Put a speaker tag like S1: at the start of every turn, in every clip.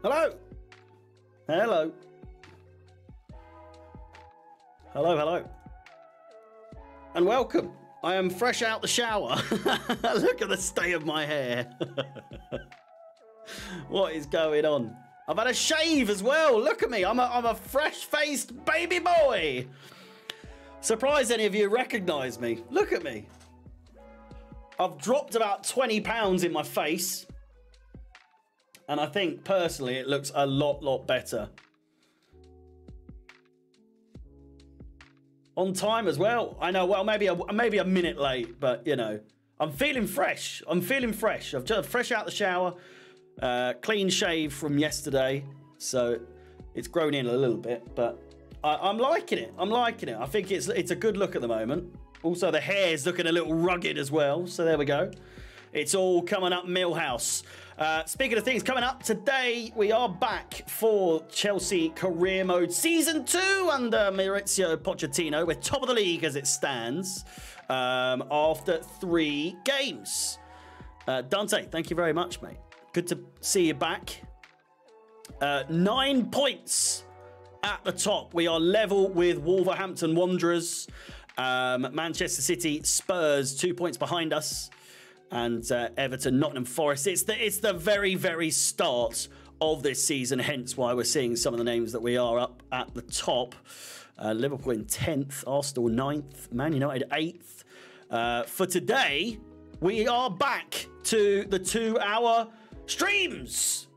S1: Hello. Hello. Hello, hello. And welcome. I am fresh out the shower. Look at the state of my hair. what is going on? I've had a shave as well. Look at me. I'm a, I'm a fresh-faced baby boy. Surprised any of you recognize me. Look at me. I've dropped about 20 pounds in my face. And I think personally it looks a lot, lot better. On time as well. I know, well, maybe a, maybe a minute late, but you know, I'm feeling fresh. I'm feeling fresh. I've just fresh out the shower, uh, clean shave from yesterday. So it's grown in a little bit, but I, am liking it. I'm liking it. I think it's it's a good look at the moment. Also, the hair's looking a little rugged as well. So there we go. It's all coming up Milhouse. Uh, speaking of things coming up today, we are back for Chelsea Career Mode Season 2 under Mauricio Pochettino. We're top of the league as it stands um, after three games. Uh, Dante, thank you very much, mate. Good to see you back. Uh, nine points at the top. We are level with Wolverhampton Wanderers. Um, Manchester City, Spurs, two points behind us and uh, Everton, Nottingham Forest. It's the it's the very very start of this season, hence why we're seeing some of the names that we are up at the top. Uh, Liverpool in tenth, Arsenal 9th, Man United eighth. Uh, for today, we are back to the two-hour streams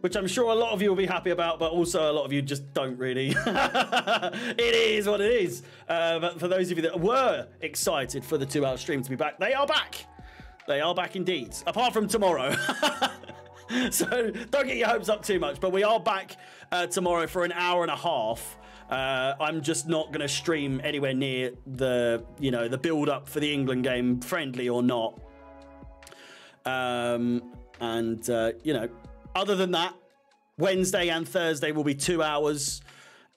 S1: which I'm sure a lot of you will be happy about, but also a lot of you just don't really. it is what it is. Uh, but for those of you that were excited for the two hour stream to be back, they are back. They are back indeed, apart from tomorrow. so don't get your hopes up too much. But we are back uh, tomorrow for an hour and a half. Uh, I'm just not going to stream anywhere near the you know the build up for the England game, friendly or not. Um, and uh, you know, other than that, Wednesday and Thursday will be two hours.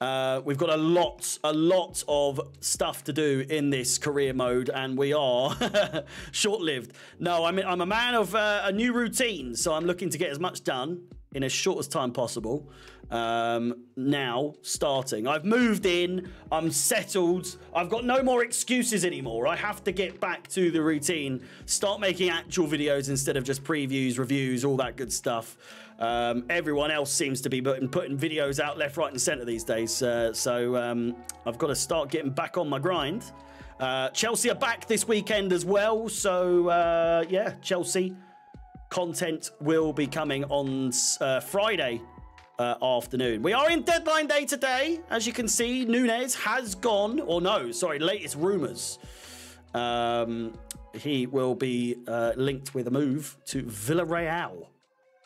S1: Uh, we've got a lot, a lot of stuff to do in this career mode, and we are short-lived. No, I'm I'm a man of uh, a new routine, so I'm looking to get as much done in as short as time possible. Um, now, starting, I've moved in, I'm settled, I've got no more excuses anymore. I have to get back to the routine, start making actual videos instead of just previews, reviews, all that good stuff. Um, everyone else seems to be putting, putting, videos out left, right, and centre these days. Uh, so um, I've got to start getting back on my grind. Uh, Chelsea are back this weekend as well. So uh, yeah, Chelsea content will be coming on uh, Friday uh, afternoon. We are in deadline day today. As you can see, Nunez has gone, or no, sorry, latest rumours. Um, he will be uh, linked with a move to Villarreal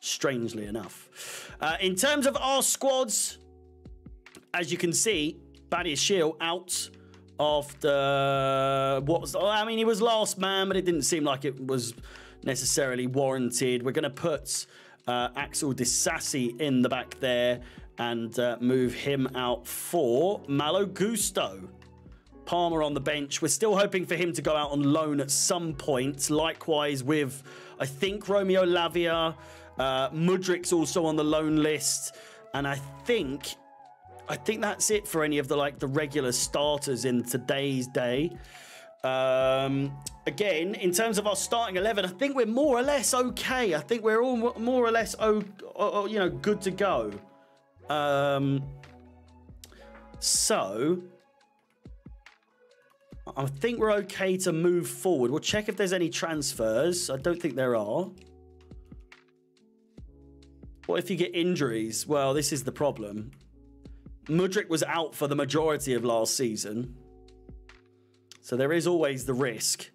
S1: strangely enough. Uh, in terms of our squads, as you can see, Badiashile out after what was, I mean, he was last man, but it didn't seem like it was necessarily warranted. We're going to put uh, Axel Disasi in the back there and uh, move him out for Malo Gusto. Palmer on the bench. We're still hoping for him to go out on loan at some point. Likewise with, I think, Romeo Lavia. Uh, Mudryk's also on the loan list, and I think I think that's it for any of the like the regular starters in today's day. Um, again, in terms of our starting eleven, I think we're more or less okay. I think we're all more or less oh you know good to go. Um, so I think we're okay to move forward. We'll check if there's any transfers. I don't think there are. What if you get injuries? Well, this is the problem. Mudryk was out for the majority of last season. So there is always the risk.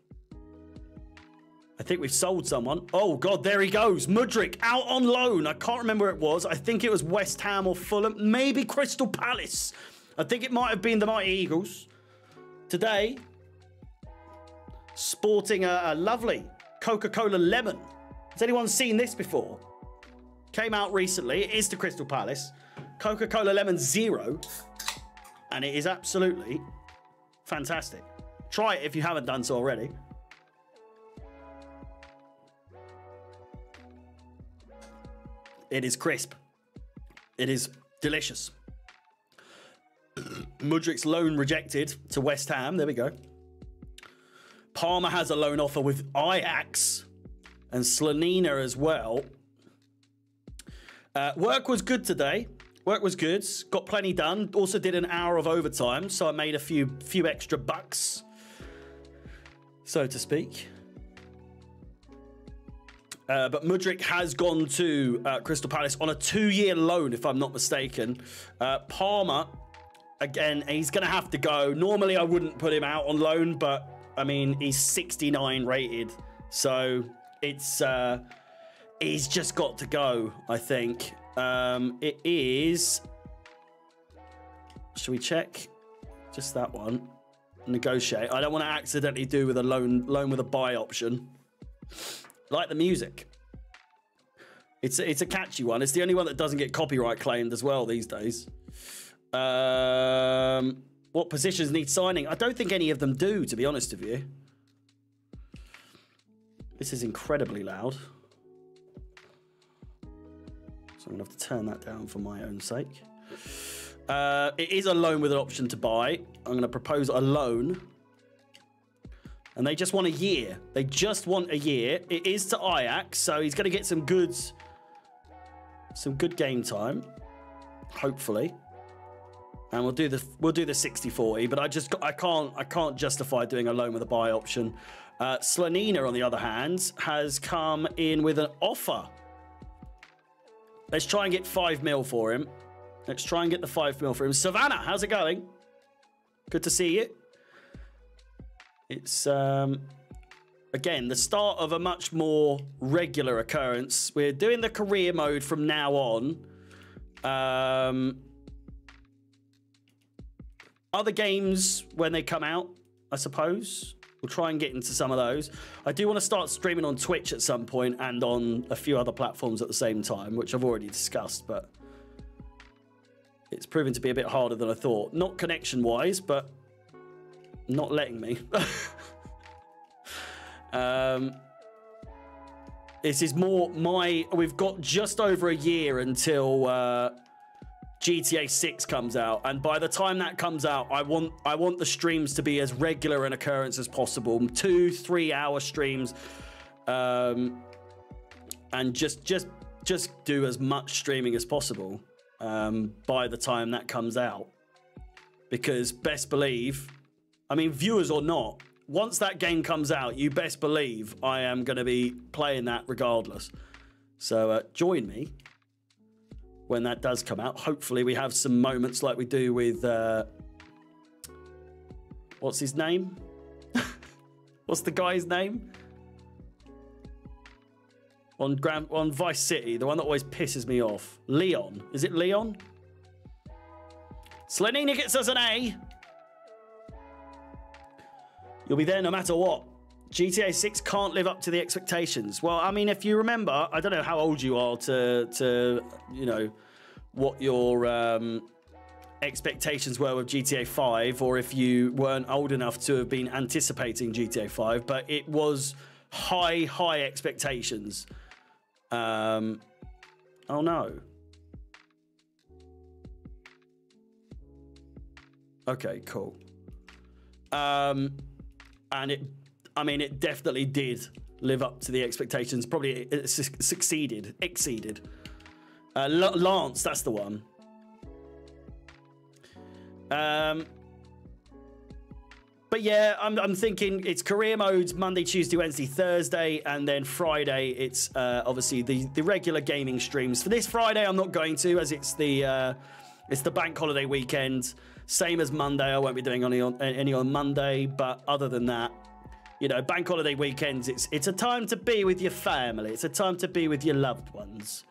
S1: I think we've sold someone. Oh, God, there he goes. Mudryk out on loan. I can't remember it was. I think it was West Ham or Fulham. Maybe Crystal Palace. I think it might have been the Mighty Eagles. Today, sporting a, a lovely Coca-Cola lemon. Has anyone seen this before? Came out recently. It is the Crystal Palace. Coca-Cola Lemon Zero. And it is absolutely fantastic. Try it if you haven't done so already. It is crisp. It is delicious. Mudryk's loan rejected to West Ham. There we go. Palmer has a loan offer with Ajax and Slonina as well. Uh, work was good today. Work was good. Got plenty done. Also did an hour of overtime, so I made a few few extra bucks, so to speak. Uh, but Mudryk has gone to uh, Crystal Palace on a two-year loan, if I'm not mistaken. Uh, Palmer, again, he's going to have to go. Normally, I wouldn't put him out on loan, but I mean, he's 69 rated, so it's uh, he's just got to go. I think um, it is. Should we check? Just that one. Negotiate. I don't want to accidentally do with a loan loan with a buy option. Like the music. It's a, it's a catchy one. It's the only one that doesn't get copyright claimed as well these days. Um, what positions need signing? I don't think any of them do, to be honest with you. This is incredibly loud. So I'm going to have to turn that down for my own sake. Uh, it is a loan with an option to buy. I'm going to propose a loan and they just want a year. They just want a year. It is to Ajax, so he's going to get some good, some good game time, hopefully. And we'll do the we'll do the 60-40, but I just I can't I can't justify doing a loan with a buy option. Uh, Slonina, on the other hand, has come in with an offer. Let's try and get five mil for him. Let's try and get the five mil for him. Savannah, how's it going? Good to see you. It's, um, again, the start of a much more regular occurrence. We're doing the career mode from now on. Um, other games, when they come out, I suppose. We'll try and get into some of those. I do want to start streaming on Twitch at some point and on a few other platforms at the same time, which I've already discussed, but it's proven to be a bit harder than I thought. Not connection-wise, but not letting me. um, this is more my. We've got just over a year until uh, GTA 6 comes out, and by the time that comes out, I want I want the streams to be as regular an occurrence as possible. Two, three hour streams, um, and just just just do as much streaming as possible um, by the time that comes out. Because best believe I mean, viewers or not, once that game comes out, you best believe I am going to be playing that regardless. So uh, join me when that does come out. Hopefully, we have some moments like we do with. Uh, what's his name? what's the guy's name? On Grand, on Vice City, the one that always pisses me off. Leon. Is it Leon? Slonina gets us an A. You'll be there no matter what. GTA 6 can't live up to the expectations. Well, I mean, if you remember, I don't know how old you are to, to you know, what your um, expectations were with GTA 5, or if you weren't old enough to have been anticipating GTA 5, but it was high, high expectations. Um, oh no. Okay, cool. Um, and it, I mean, it definitely did live up to the expectations. Probably it succeeded, exceeded. Uh, Lance, that's the one. Um, but yeah, I'm, I'm thinking it's career modes Monday, Tuesday, Wednesday, Thursday, and then Friday it's uh, obviously the the regular gaming streams. For this Friday, I'm not going to as it's the uh, it's the bank holiday weekend. Same as Monday, I won't be doing any on any on Monday. But other than that, you know, bank holiday weekends, it's it's a time to be with your family. It's a time to be with your loved ones.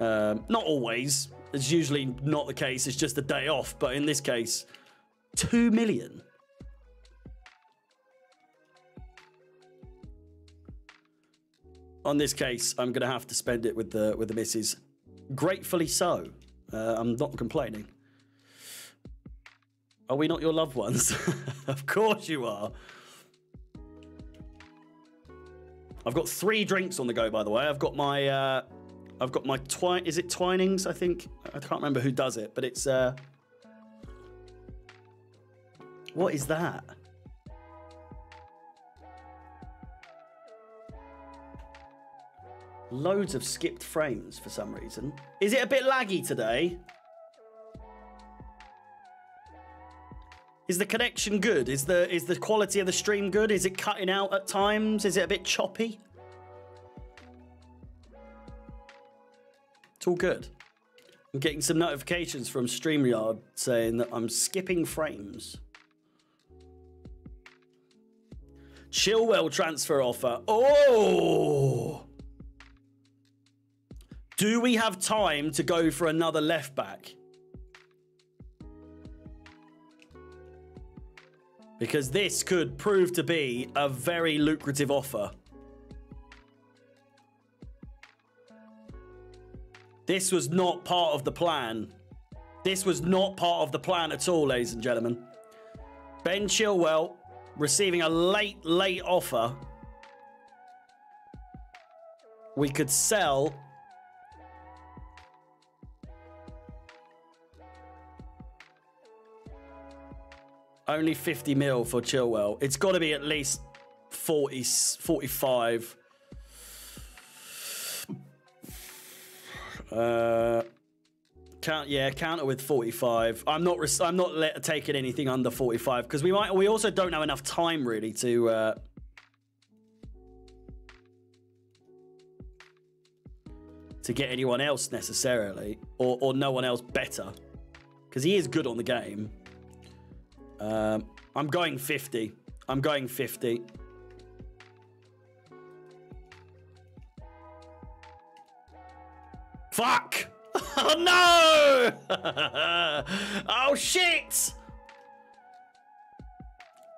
S1: Um, not always. It's usually not the case. It's just a day off. But in this case, two million. On this case, I'm going to have to spend it with the with the missus. Gratefully so. Uh, I'm not complaining. Are we not your loved ones? of course you are. I've got three drinks on the go, by the way. I've got my uh, I've got my twine. Is it Twinings? I think I can't remember who does it, but it's. uh What is that? Loads of skipped frames for some reason. Is it a bit laggy today? Is the connection good? Is the is the quality of the stream good? Is it cutting out at times? Is it a bit choppy? It's all good. I'm getting some notifications from StreamYard saying that I'm skipping frames. Chilwell transfer offer. Oh! Do we have time to go for another left back? Because this could prove to be a very lucrative offer. This was not part of the plan. This was not part of the plan at all, ladies and gentlemen. Ben Chilwell receiving a late, late offer. We could sell only 50 mil for Chilwell. It's got to be at least 40, 45. Uh, count, yeah, counter with 45. I'm not, I'm not let, taking anything under 45 because we might, we also don't have enough time really to, uh, to get anyone else necessarily or, or no one else better because he is good on the game. Um, I'm going 50. I'm going 50. Fuck! Oh no! oh shit!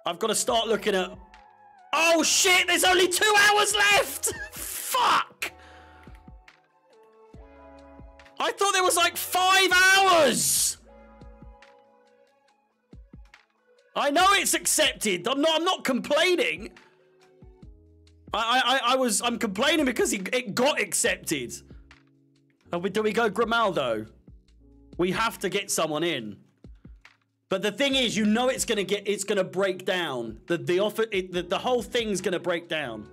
S1: I've got to start looking at. Oh shit! There's only two hours left. Fuck! I thought there was like five hours. I know it's accepted. I'm not. I'm not complaining. I, I, I was. I'm complaining because he, it got accepted. We, do we go Grimaldo? We have to get someone in. But the thing is, you know it's gonna get. It's gonna break down. The the offer. It, the, the whole thing's gonna break down.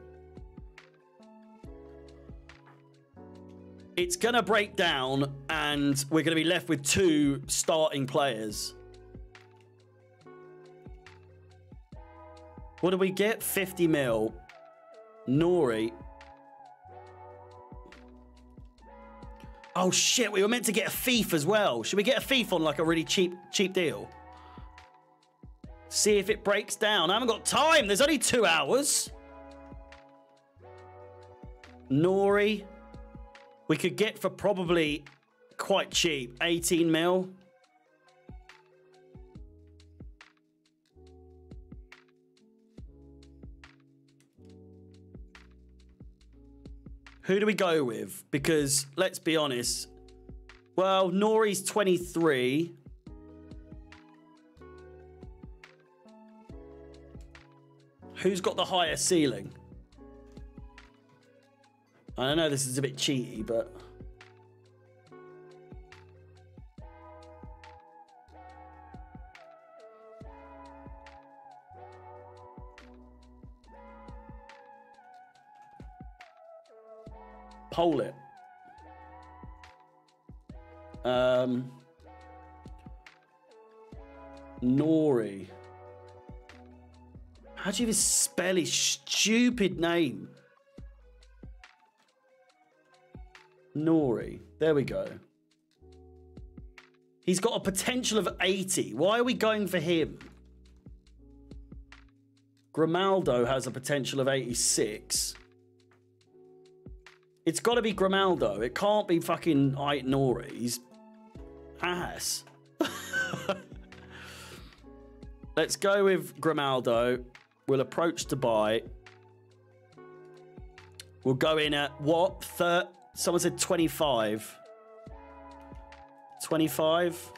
S1: It's gonna break down, and we're gonna be left with two starting players. What do we get? 50 mil. Nouri. Oh shit, we were meant to get a thief as well. Should we get a thief on like a really cheap cheap deal? See if it breaks down. I haven't got time. There's only two hours. Nouri. We could get for probably quite cheap. 18 mil. Who do we go with? Because let's be honest. Well, Nouri's 23. Who's got the higher ceiling? I know this is a bit cheaty, but... Poll it. Um, Nouri. How do you even spell his stupid name? Nouri. There we go. He's got a potential of 80. Why are we going for him? Grimaldo has a potential of 86. It's got to be Grimaldo. It can't be fucking Ait He's ass. Let's go with Grimaldo. We'll approach buy. We'll go in at what? Thir Someone said 25. 25.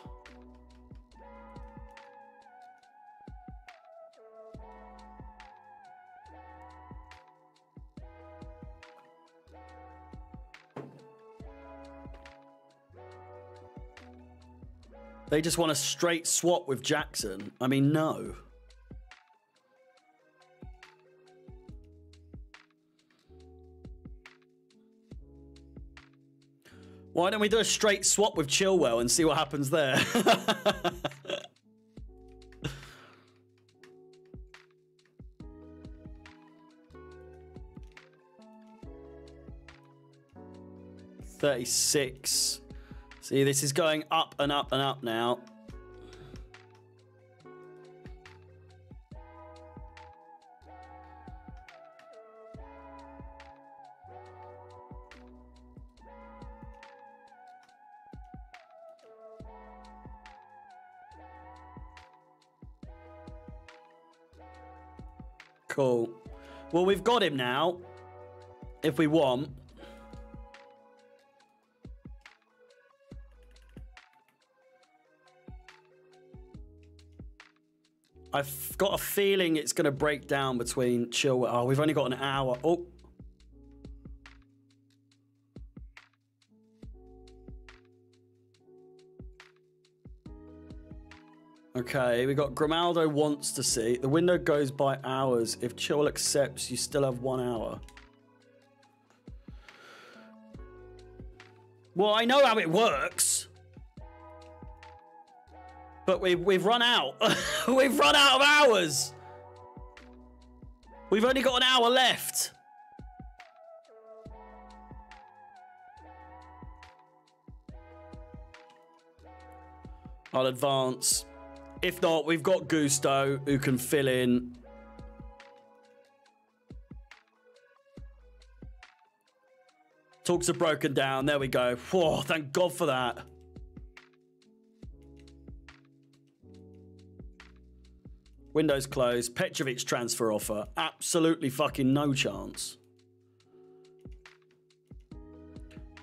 S1: They just want a straight swap with Jackson. I mean, no. Why don't we do a straight swap with Chilwell and see what happens there? Thirty-six. See, this is going up and up and up now. Cool. Well, we've got him now. If we want. I've got a feeling it's going to break down between Chilwell. Oh, we've only got an hour. Oh. Okay, we got Grimaldo wants to see. The window goes by hours. If Chilwell accepts, you still have one hour. Well, I know how it works. But we've, we've run out. we've run out of hours. We've only got an hour left. I'll advance. If not, we've got Gusto who can fill in. Talks are broken down. There we go. Whoa, thank God for that. Windows closed. Petrovic transfer offer. Absolutely fucking no chance.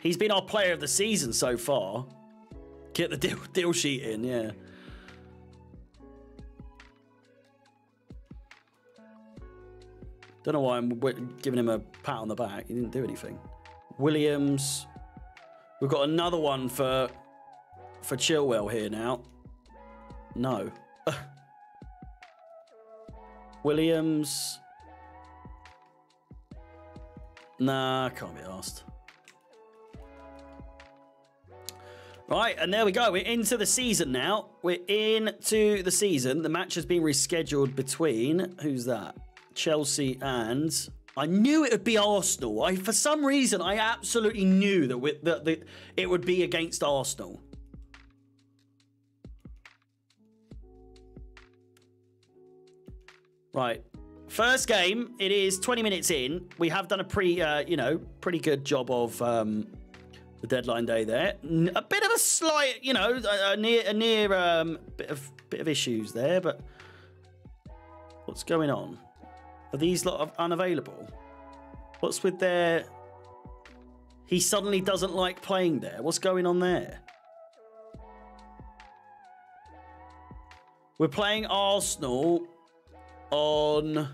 S1: He's been our player of the season so far. Get the deal, deal sheet in, yeah. Don't know why I'm giving him a pat on the back. He didn't do anything. Williams. We've got another one for for Chilwell here now. No. Williams. Nah, can't be asked. Right, and there we go. We're into the season now. We're into the season. The match has been rescheduled between who's that? Chelsea and I knew it would be Arsenal. I, for some reason, I absolutely knew that, we, that, that it would be against Arsenal. Right. First game, it is 20 minutes in. We have done a pretty, uh, you know, pretty good job of um, the deadline day there. A bit of a slight, you know, a, a near, a near um, bit of bit of issues there, but what's going on? Are these lot of unavailable? What's with their... He suddenly doesn't like playing there. What's going on there? We're playing Arsenal on...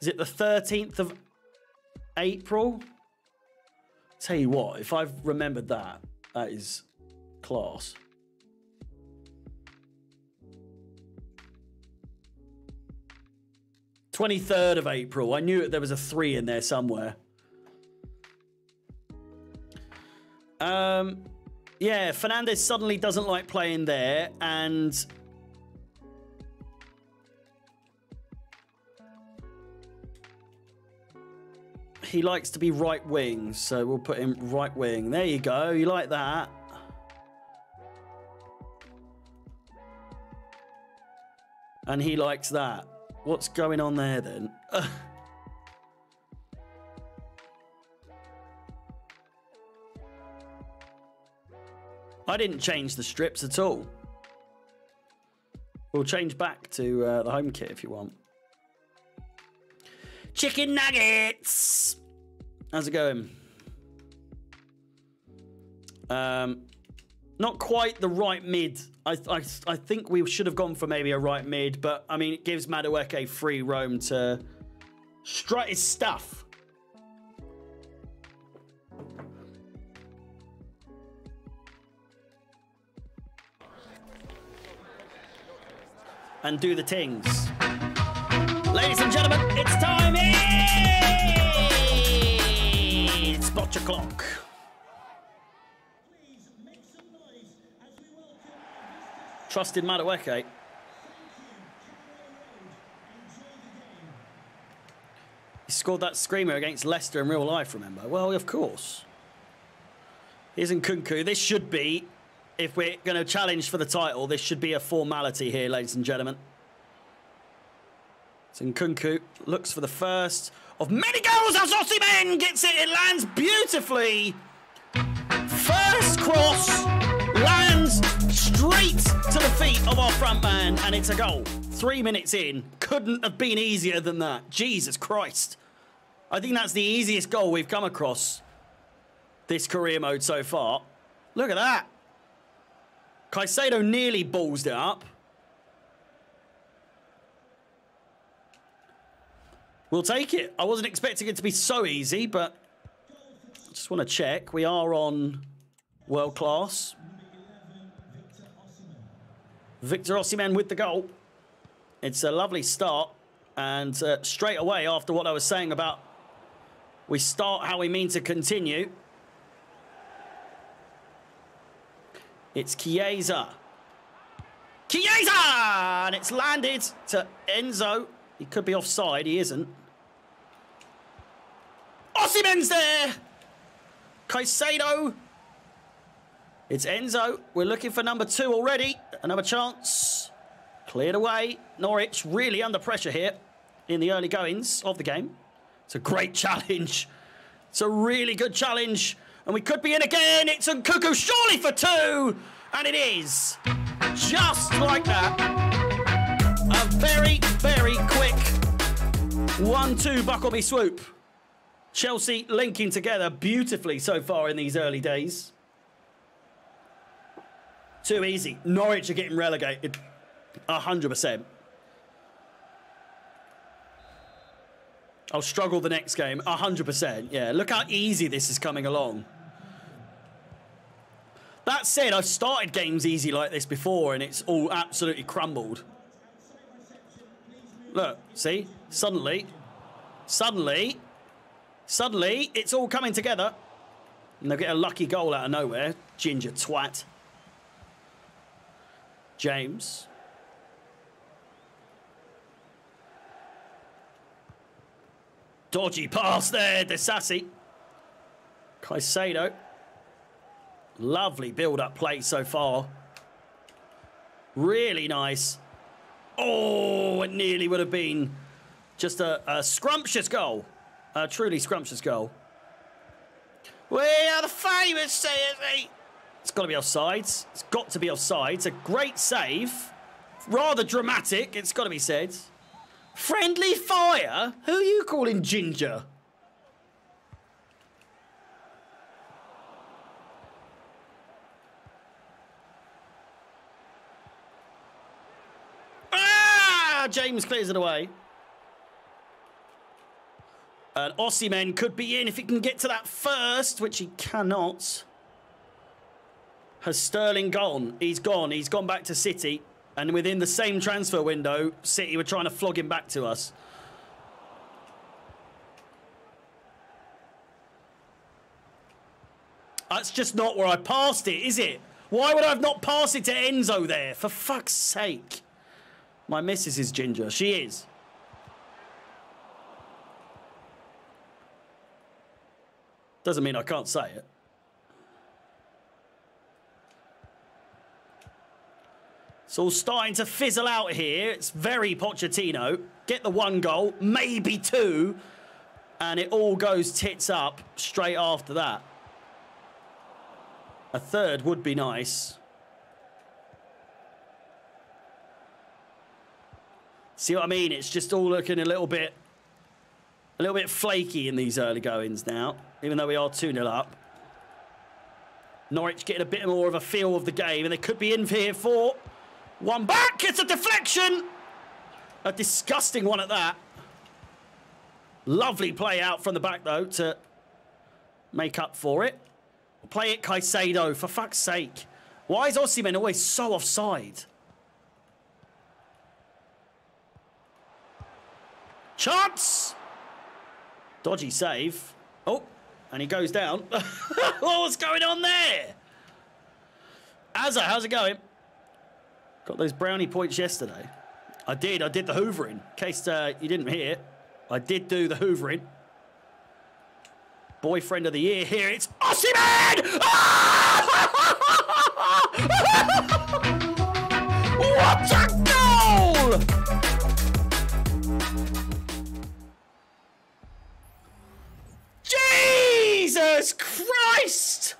S1: Is it the 13th of April? Tell you what, if I've remembered that, that is class. 23rd of April. I knew there was a three in there somewhere. Um, yeah, Fernandez suddenly doesn't like playing there, and he likes to be right wing, so we'll put him right wing. There you go. You like that? And he likes that. What's going on there then? I didn't change the strips at all. We'll change back to uh, the home kit if you want. Chicken nuggets! How's it going? Um, not quite the right mid I, I, I think we should have gone for maybe a right mid, but I mean, it gives Madueke free roam to strut his stuff. And do the things. Ladies and gentlemen, it's time. It's botch o'clock. Trusted Madueke. He scored that screamer against Leicester in real life, remember? Well, of course. Here's Nkunku. This should be, if we're going to challenge for the title, this should be a formality here, ladies and gentlemen. So Nkunku looks for the first of many goals as Osimhen gets it. It lands beautifully. First cross lands straight to the feet of our front man, and it's a goal. Three minutes in. Couldn't have been easier than that. Jesus Christ. I think that's the easiest goal we've come across this career mode so far. Look at that. Caicedo nearly balls it up. We'll take it. I wasn't expecting it to be so easy, but I just want to check. We are on world class. Victor Osimhen with the goal. It's a lovely start. And uh, straight away, after what I was saying about we start how we mean to continue, it's Chiesa. Chiesa! And it's landed to Enzo. He could be offside. He isn't. Osimhen's there! Caicedo. It's Enzo. We're looking for number two already. Another chance. Cleared away. Norwich really under pressure here in the early goings of the game. It's a great challenge. It's a really good challenge. And we could be in again. It's a cuckoo, surely for two. And it is. Just like that. A very, very quick one-two buckle me swoop. Chelsea linking together beautifully so far in these early days. Too easy. Norwich are getting relegated. 100%. I'll struggle the next game. 100%. Yeah, look how easy this is coming along. That said, I've started games easy like this before and it's all absolutely crumbled. Look, see? Suddenly, suddenly, suddenly, it's all coming together. And they'll get a lucky goal out of nowhere. Ginger twat. James. Dodgy pass there, Disasi. Caicedo. Lovely build-up play so far. Really nice. Oh, it nearly would have been just a, a scrumptious goal. A truly scrumptious goal. We are the famous CSE. It's got to be offsides. It's got to be offsides. A great save. Rather dramatic, it's got to be said. Friendly fire? Who are you calling Ginger? Ah! James clears it away. And Osimhen could be in if he can get to that first, which he cannot. Has Sterling gone? He's gone. He's gone back to City. And within the same transfer window, City were trying to flog him back to us. That's just not where I passed it, is it? Why would I have not passed it to Enzo there? For fuck's sake. My missus is Ginger. She is. Doesn't mean I can't say it. It's all starting to fizzle out here. It's very Pochettino. Get the one goal, maybe two, and it all goes tits up straight after that. A third would be nice. See what I mean? It's just all looking a little bit a little bit flaky in these early goings now, even though we are 2-0 up. Norwich getting a bit more of a feel of the game, and they could be in for here for one back. It's a deflection. A disgusting one at that. Lovely play out from the back, though, to make up for it. Play it Caicedo, for fuck's sake. Why is Osimhen always so offside? Chance! Dodgy save. Oh, and he goes down. What's going on there? Azza, how's it going? Got those brownie points yesterday. I did. I did the hoovering. In case uh, you didn't hear, I did do the hoovering. Boyfriend of the year here. It's Osimhen! what a goal! Jesus Christ!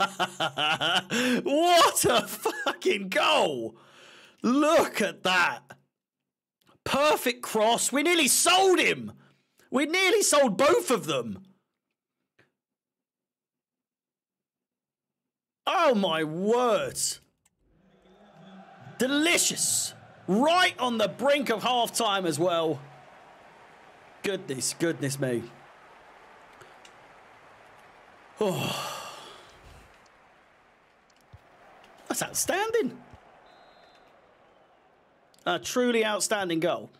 S1: what a fucking goal! Look at that. Perfect cross. We nearly sold him. We nearly sold both of them. Oh my words. Delicious. Right on the brink of half time as well. Goodness, goodness me. Oh. That's outstanding. A truly outstanding goal.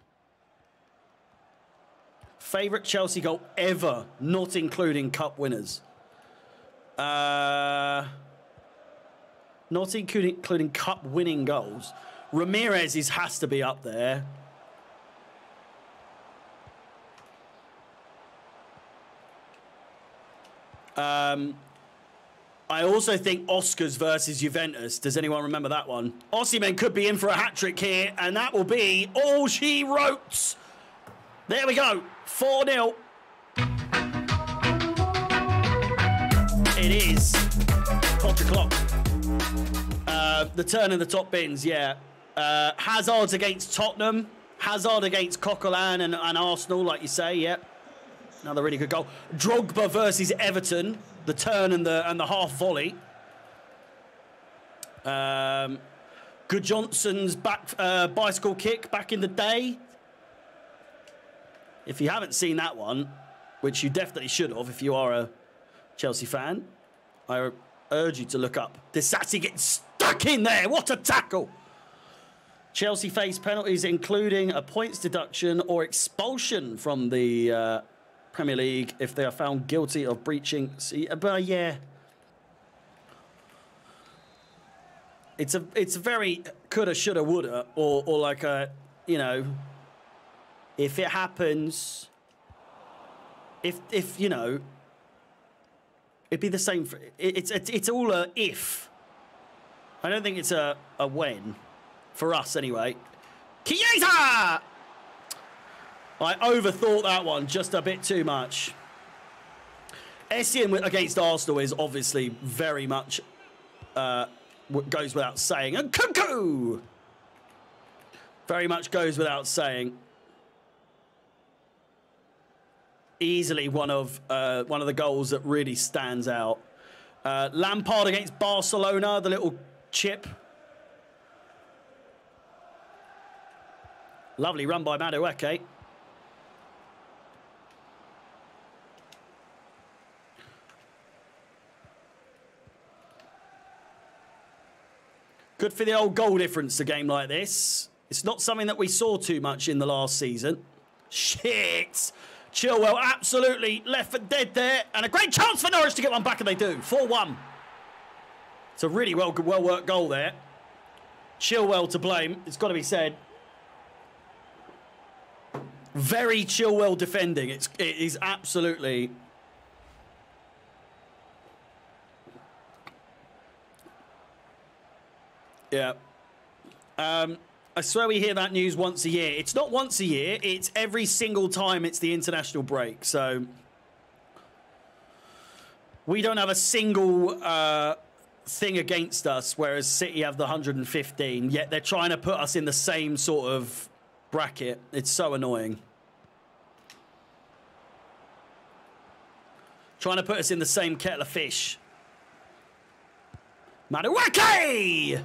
S1: Favourite Chelsea goal ever, not including cup winners. Uh, not including, including cup winning goals. Ramires's has to be up there. Um, I also think Oscars versus Juventus. Does anyone remember that one? Osimhen could be in for a hat trick here, and that will be all she wrote. There we go. 4 0. It is. Clock. Uh, the turn in the top bins, yeah. Uh, Hazard's against Tottenham. Hazard against Coquelin and, and Arsenal, like you say, yeah. Another really good goal. Drogba versus Everton. The turn and the and the half volley. Um, Johnson's back uh, bicycle kick back in the day. If you haven't seen that one, which you definitely should have if you are a Chelsea fan, I urge you to look up. Disasi gets stuck in there. What a tackle! Chelsea face penalties, including a points deduction or expulsion from the uh, Premier League if they are found guilty of breaching. See, but yeah, it's a it's a very coulda, shoulda, woulda, or or like a you know if it happens, if if you know, it'd be the same. For, it, it's it's it's all a if. I don't think it's a a when, for us anyway. Chiesa! I overthought that one just a bit too much. Essien against Arsenal is obviously very much uh, goes without saying. And Cuckoo! Very much goes without saying. easily one of uh, one of the goals that really stands out. Uh, Lampard against Barcelona, the little chip. Lovely run by Madueke. Good for the old goal difference, a game like this. It's not something that we saw too much in the last season. Shit! Chilwell absolutely left for dead there. And a great chance for Norwich to get one back, and they do. 4-1. It's a really well, well worked goal there. Chilwell to blame, it's got to be said. Very Chilwell defending. It's, it is absolutely... Yeah. Um, I swear we hear that news once a year. It's not once a year, it's every single time it's the international break. So we don't have a single uh, thing against us, whereas City have the 115, yet they're trying to put us in the same sort of bracket. It's so annoying. Trying to put us in the same kettle of fish. Madueke!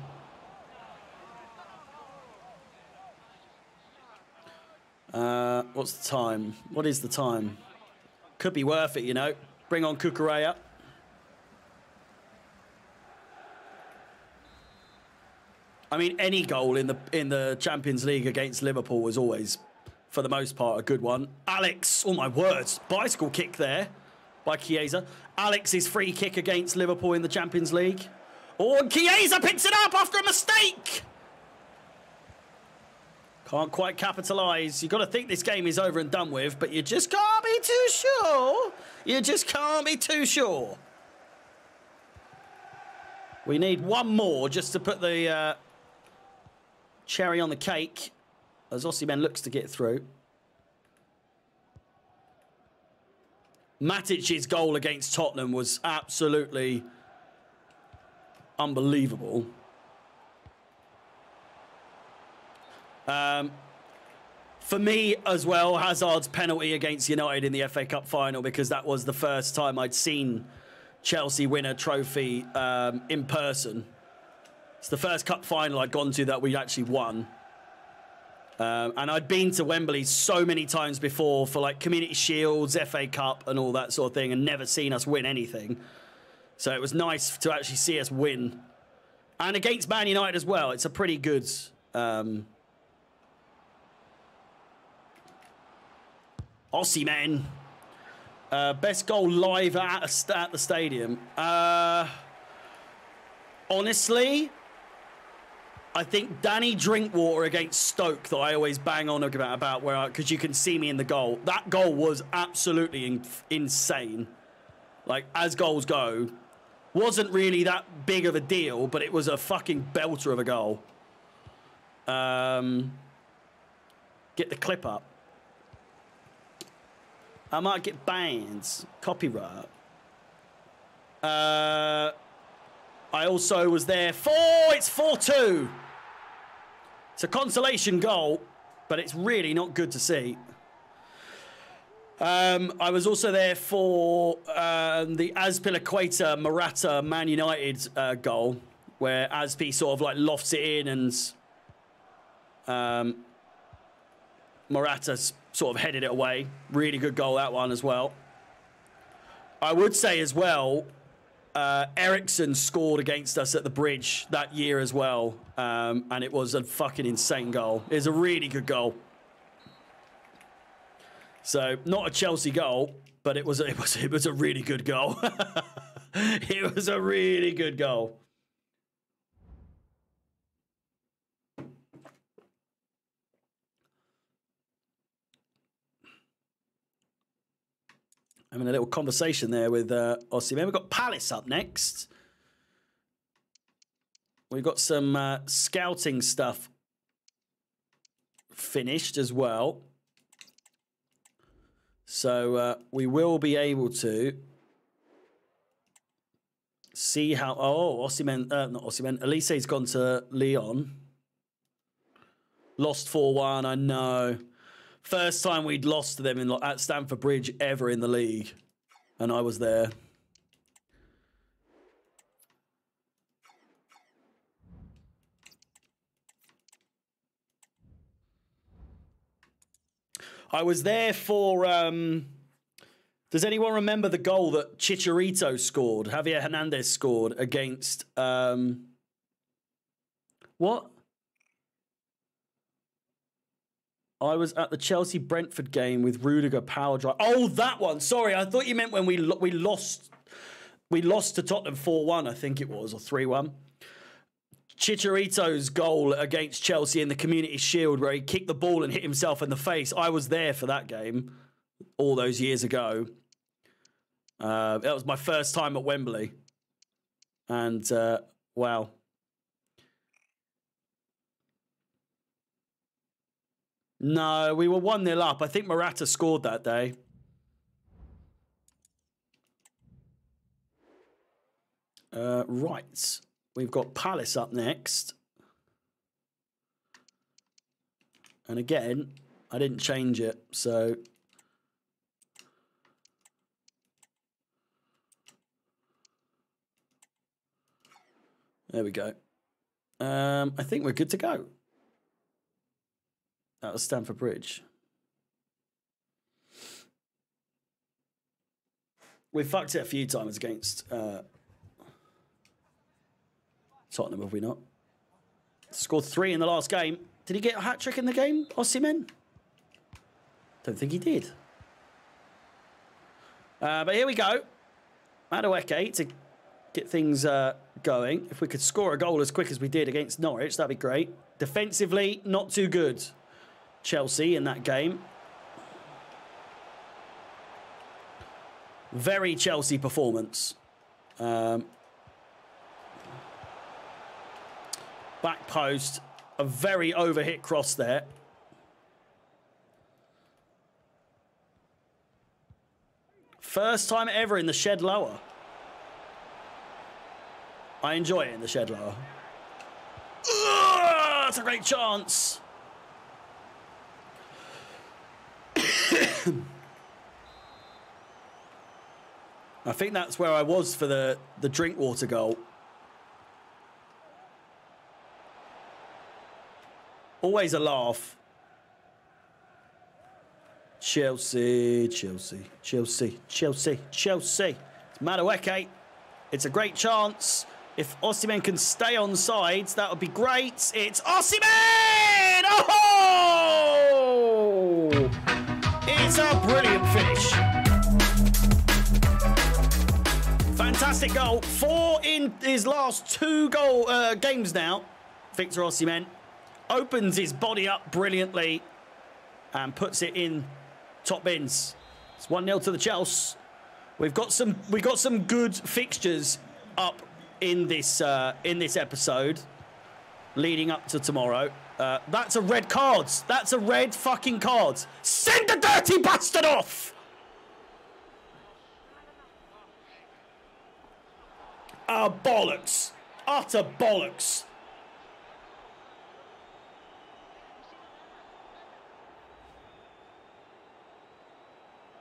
S1: Uh, what's the time? What is the time? Could be worth it, you know. Bring on Cucurella. I mean, any goal in the in the Champions League against Liverpool was always, for the most part, a good one. Alex, oh my words, bicycle kick there by Chiesa. Alex's free kick against Liverpool in the Champions League. Oh, and Chiesa picks it up after a mistake. Can't quite capitalise. You've got to think this game is over and done with, but you just can't be too sure. You just can't be too sure. We need one more just to put the uh, cherry on the cake as Osimhen looks to get through. Matic's goal against Tottenham was absolutely unbelievable. Um, for me as well, Hazard's penalty against United in the FA Cup final because that was the first time I'd seen Chelsea win a trophy um, in person. It's the first cup final I'd gone to that we actually won. Um, and I'd been to Wembley so many times before for like Community Shields, FA Cup, and all that sort of thing, and never seen us win anything. So it was nice to actually see us win. And against Man United as well, it's a pretty good. Um, Osimhen. Uh, best goal live at, at the stadium. Uh, honestly, I think Danny Drinkwater against Stoke that I always bang on about about where because you can see me in the goal. That goal was absolutely in, insane. Like as goals go, wasn't really that big of a deal, but it was a fucking belter of a goal. Um, get the clip up. I might get bans, copyright. Uh, I also was there for it's four two. It's a consolation goal, but it's really not good to see. Um, I was also there for um, the Azpilicueta Morata Man United uh, goal, where Azpi sort of like lofts it in and um, Morata's sort of headed it away. Really good goal, that one as well. I would say as well, uh, Eriksen scored against us at the bridge that year as well, um, and it was a fucking insane goal. It was a really good goal. So not a Chelsea goal, but it was it was it was a really good goal. it was a really good goal. Having a little conversation there with uh, Osimhen. We've got Palace up next. We've got some uh, scouting stuff finished as well. So uh, we will be able to see how... Oh, Osimhen... Uh, not Osimhen. Elise's gone to Leon. Lost 4-1, I know. First time we'd lost to them in at Stamford Bridge ever in the league, and I was there. I was there for. Um, does anyone remember the goal that Chicharito scored? Javier Hernandez scored against. Um, what? I was at the Chelsea Brentford game with Rudiger power drive. Oh, that one. Sorry, I thought you meant when we we lost we lost to Tottenham 4-1, I think it was, or 3-1. Chicharito's goal against Chelsea in the Community Shield where he kicked the ball and hit himself in the face. I was there for that game all those years ago. Uh, that was my first time at Wembley. And uh, wow, No, we were 1 0 up. I think Morata scored that day. Uh, right. We've got Palace up next. And again, I didn't change it, so... There we go. Um, I think we're good to go at Stamford Bridge. We fucked it a few times against uh, Tottenham, have we not? Scored three in the last game. Did he get a hat trick in the game, Osimhen? Don't think he did. Uh, but here we go. Madueke to get things uh, going. If we could score a goal as quick as we did against Norwich, that'd be great. Defensively, not too good. Chelsea in that game. Very Chelsea performance. Um, back post, a very overhit cross there. First time ever in the shed lower. I enjoy it in the shed lower. That's a great chance. I think that's where I was for the, the Drinkwater goal. Always a laugh. Chelsea, Chelsea, Chelsea, Chelsea, Chelsea. It's Madueke. Eh? It's a great chance. If Osimhen can stay on sides, that would be great. It's Osimhen! Oh! It's a brilliant finish. Fantastic goal. Four in his last two goal uh, games now. Victor Osimhen opens his body up brilliantly and puts it in top bins. It's 1-0 to the Chelsea. We've got some we've got some good fixtures up in this uh, in this episode leading up to tomorrow. Uh, that's a red card. That's a red fucking card. Send the dirty bastard off! Ah, bollocks. Utter bollocks.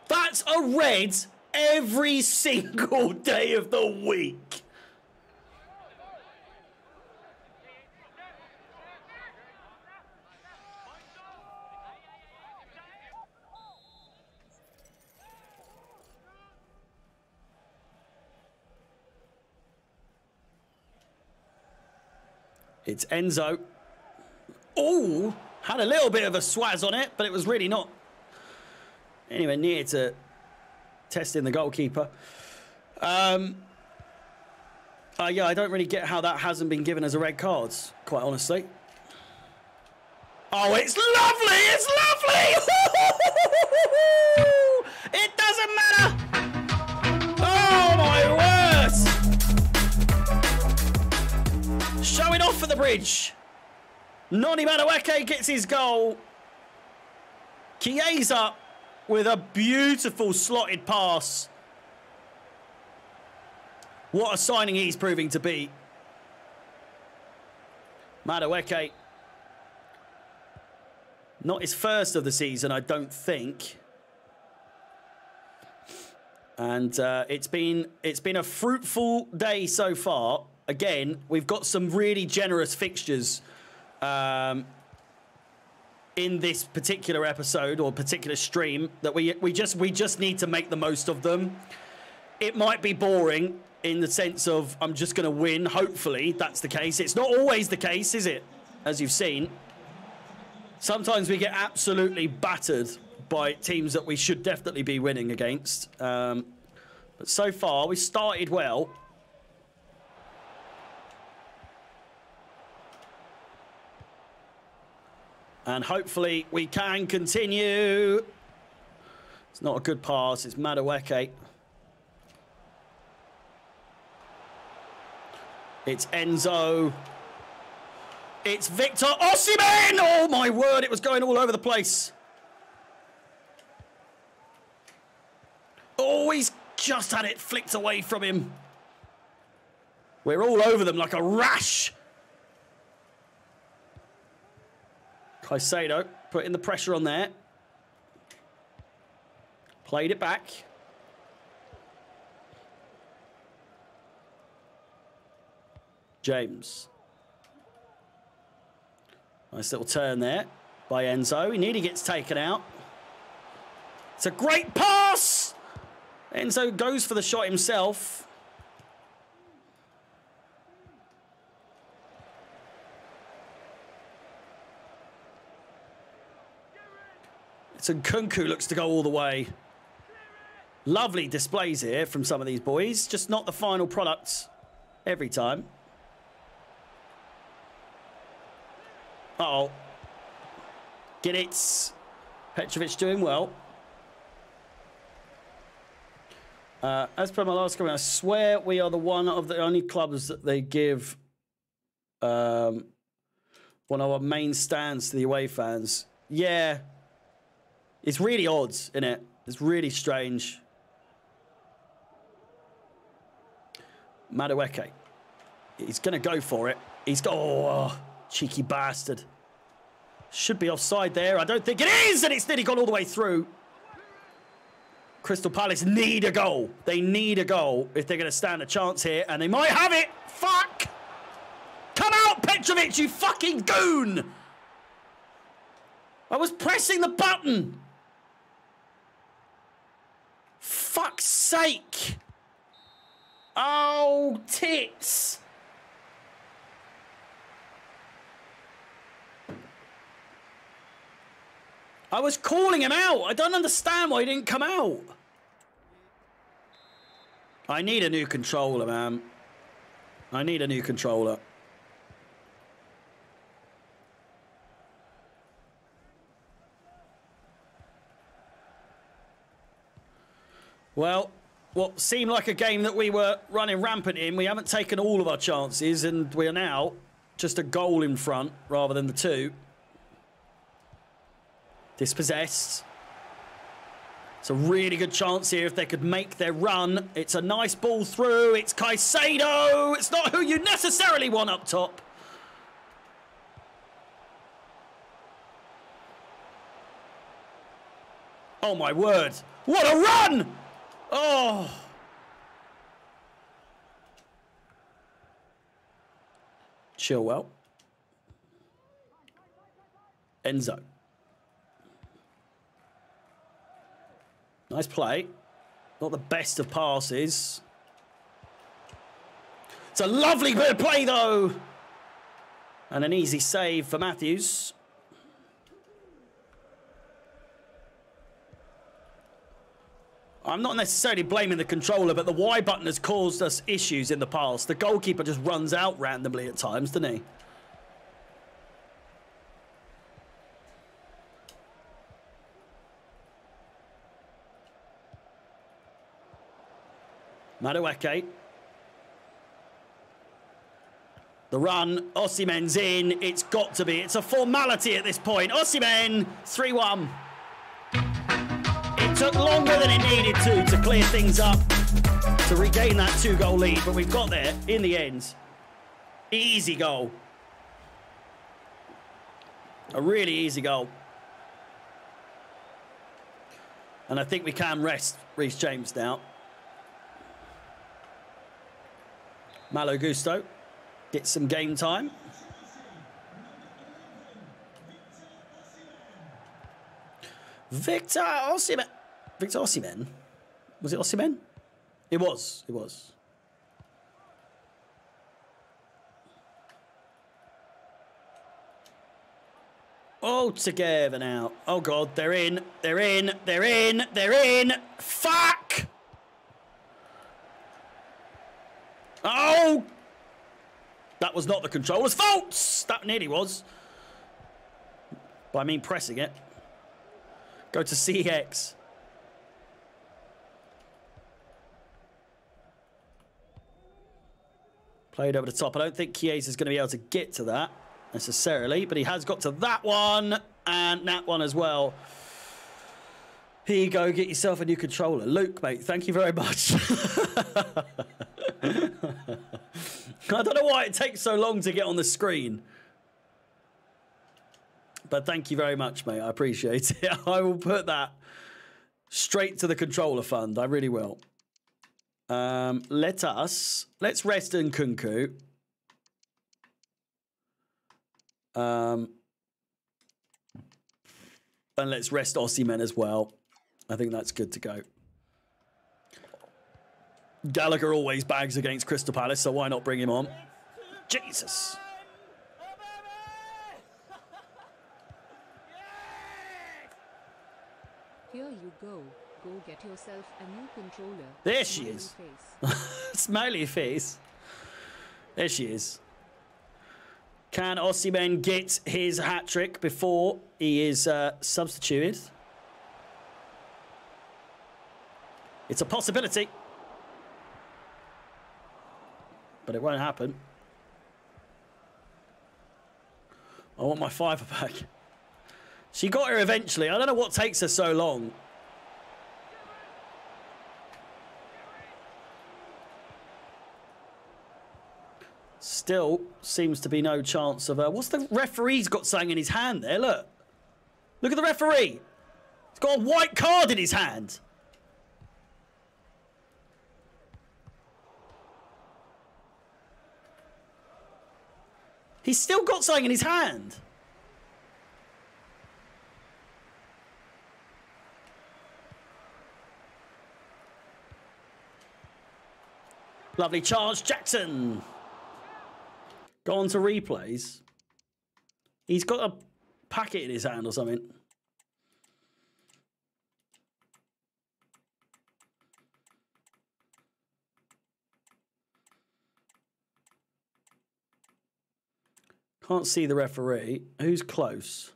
S1: That's a red every single day of the week. It's Enzo. Oh, had a little bit of a swaz on it, but it was really not anywhere near to testing the goalkeeper. Um, uh, yeah, I don't really get how that hasn't been given as a red card, quite honestly. Oh, it's lovely! It's lovely! Showing off for the bridge. Noni Madueke gets his goal. Chiesa with a beautiful slotted pass. What a signing he's proving to be. Madueke. Not his first of the season, I don't think. And uh, it's been it's been a fruitful day so far. Again, we've got some really generous fixtures um, in this particular episode or particular stream that we we just we just need to make the most of them. It might be boring in the sense of I'm just going to win. Hopefully, that's the case. It's not always the case, is it? As you've seen, sometimes we get absolutely battered by teams that we should definitely be winning against. Um, but so far, we started well. And hopefully we can continue. It's not a good pass. It's Madueke. It's Enzo. It's Victor Osimhen! Oh, my word. It was going all over the place. Oh, he's just had it flicked away from him. We're all over them like a rash. Caicedo putting the pressure on there. Played it back. James. Nice little turn there by Enzo. He nearly gets taken out. It's a great pass! Enzo goes for the shot himself. So Nkunku looks to go all the way. Lovely displays here from some of these boys, just not the final products every time. Uh oh Get it. Petrovic doing well. Uh, as per my last comment, I swear we are the one of the only clubs that they give um, one of our main stands to the away fans. Yeah. It's really odd, isn't it? It's really strange. Madueke. He's going to go for it. He's got... Oh, cheeky bastard. Should be offside there. I don't think it is, and it's nearly gone all the way through. Crystal Palace need a goal. They need a goal if they're going to stand a chance here, and they might have it. Fuck! Come out, Petrovic, you fucking goon! I was pressing the button. Fuck's sake. Oh, tits. I was calling him out. I don't understand why he didn't come out. I need a new controller, man. I need a new controller. Well, what seemed like a game that we were running rampant in, we haven't taken all of our chances, and we are now just a goal in front rather than the two. Dispossessed. It's a really good chance here if they could make their run. It's a nice ball through. It's Caicedo. It's not who you necessarily want up top. Oh, my word. What a run! Oh. Chilwell. Enzo. Nice play. Not the best of passes. It's a lovely bit of play, though. And an easy save for Matthews. I'm not necessarily blaming the controller, but the Y button has caused us issues in the past. The goalkeeper just runs out randomly at times, doesn't he? Madueke. The run, Osimhen's in. It's got to be. It's a formality at this point. Osimhen, 3-1. Took longer than it needed to to clear things up, to regain that two-goal lead, but we've got there in the end. Easy goal. A really easy goal. And I think we can rest Reece James now. Malo Gusto gets some game time. Victor Osimhen. Victor Osimhen? Was it Osimhen? It was. It was. Oh, together now. Oh, God. They're in. They're in. They're in. They're in. Fuck! Oh! That was not the controller's fault! That nearly was. But I mean pressing it. Go to CX. Played over the top. I don't think Chiesa is going to be able to get to that necessarily, but he has got to that one and that one as well. Here you go, get yourself a new controller. Luke, mate, thank you very much. I don't know why it takes so long to get on the screen. But thank you very much, mate. I appreciate it. I will put that straight to the controller fund. I really will. Um, let us... Let's rest Nkunku. Um, and let's rest Osimhen as well. I think that's good to go. Gallagher always bags against Crystal Palace, so why not bring him on? Jesus.
S2: Here you go. Go get yourself a new controller.
S1: There she
S2: Smiley
S1: is.
S2: face.
S1: Smiley face. There she is. Can Osimhen get his hat trick before he is uh, substituted? It's a possibility. But it won't happen. I want my fiver back. She got her eventually. I don't know what takes her so long. Still seems to be no chance of her. What's the referee's got something in his hand there? Look. Look at the referee. He's got a white card in his hand. He's still got something in his hand. Lovely charge, Jackson. Gone to replays. He's got a packet in his hand or something. Can't see the referee. Who's close?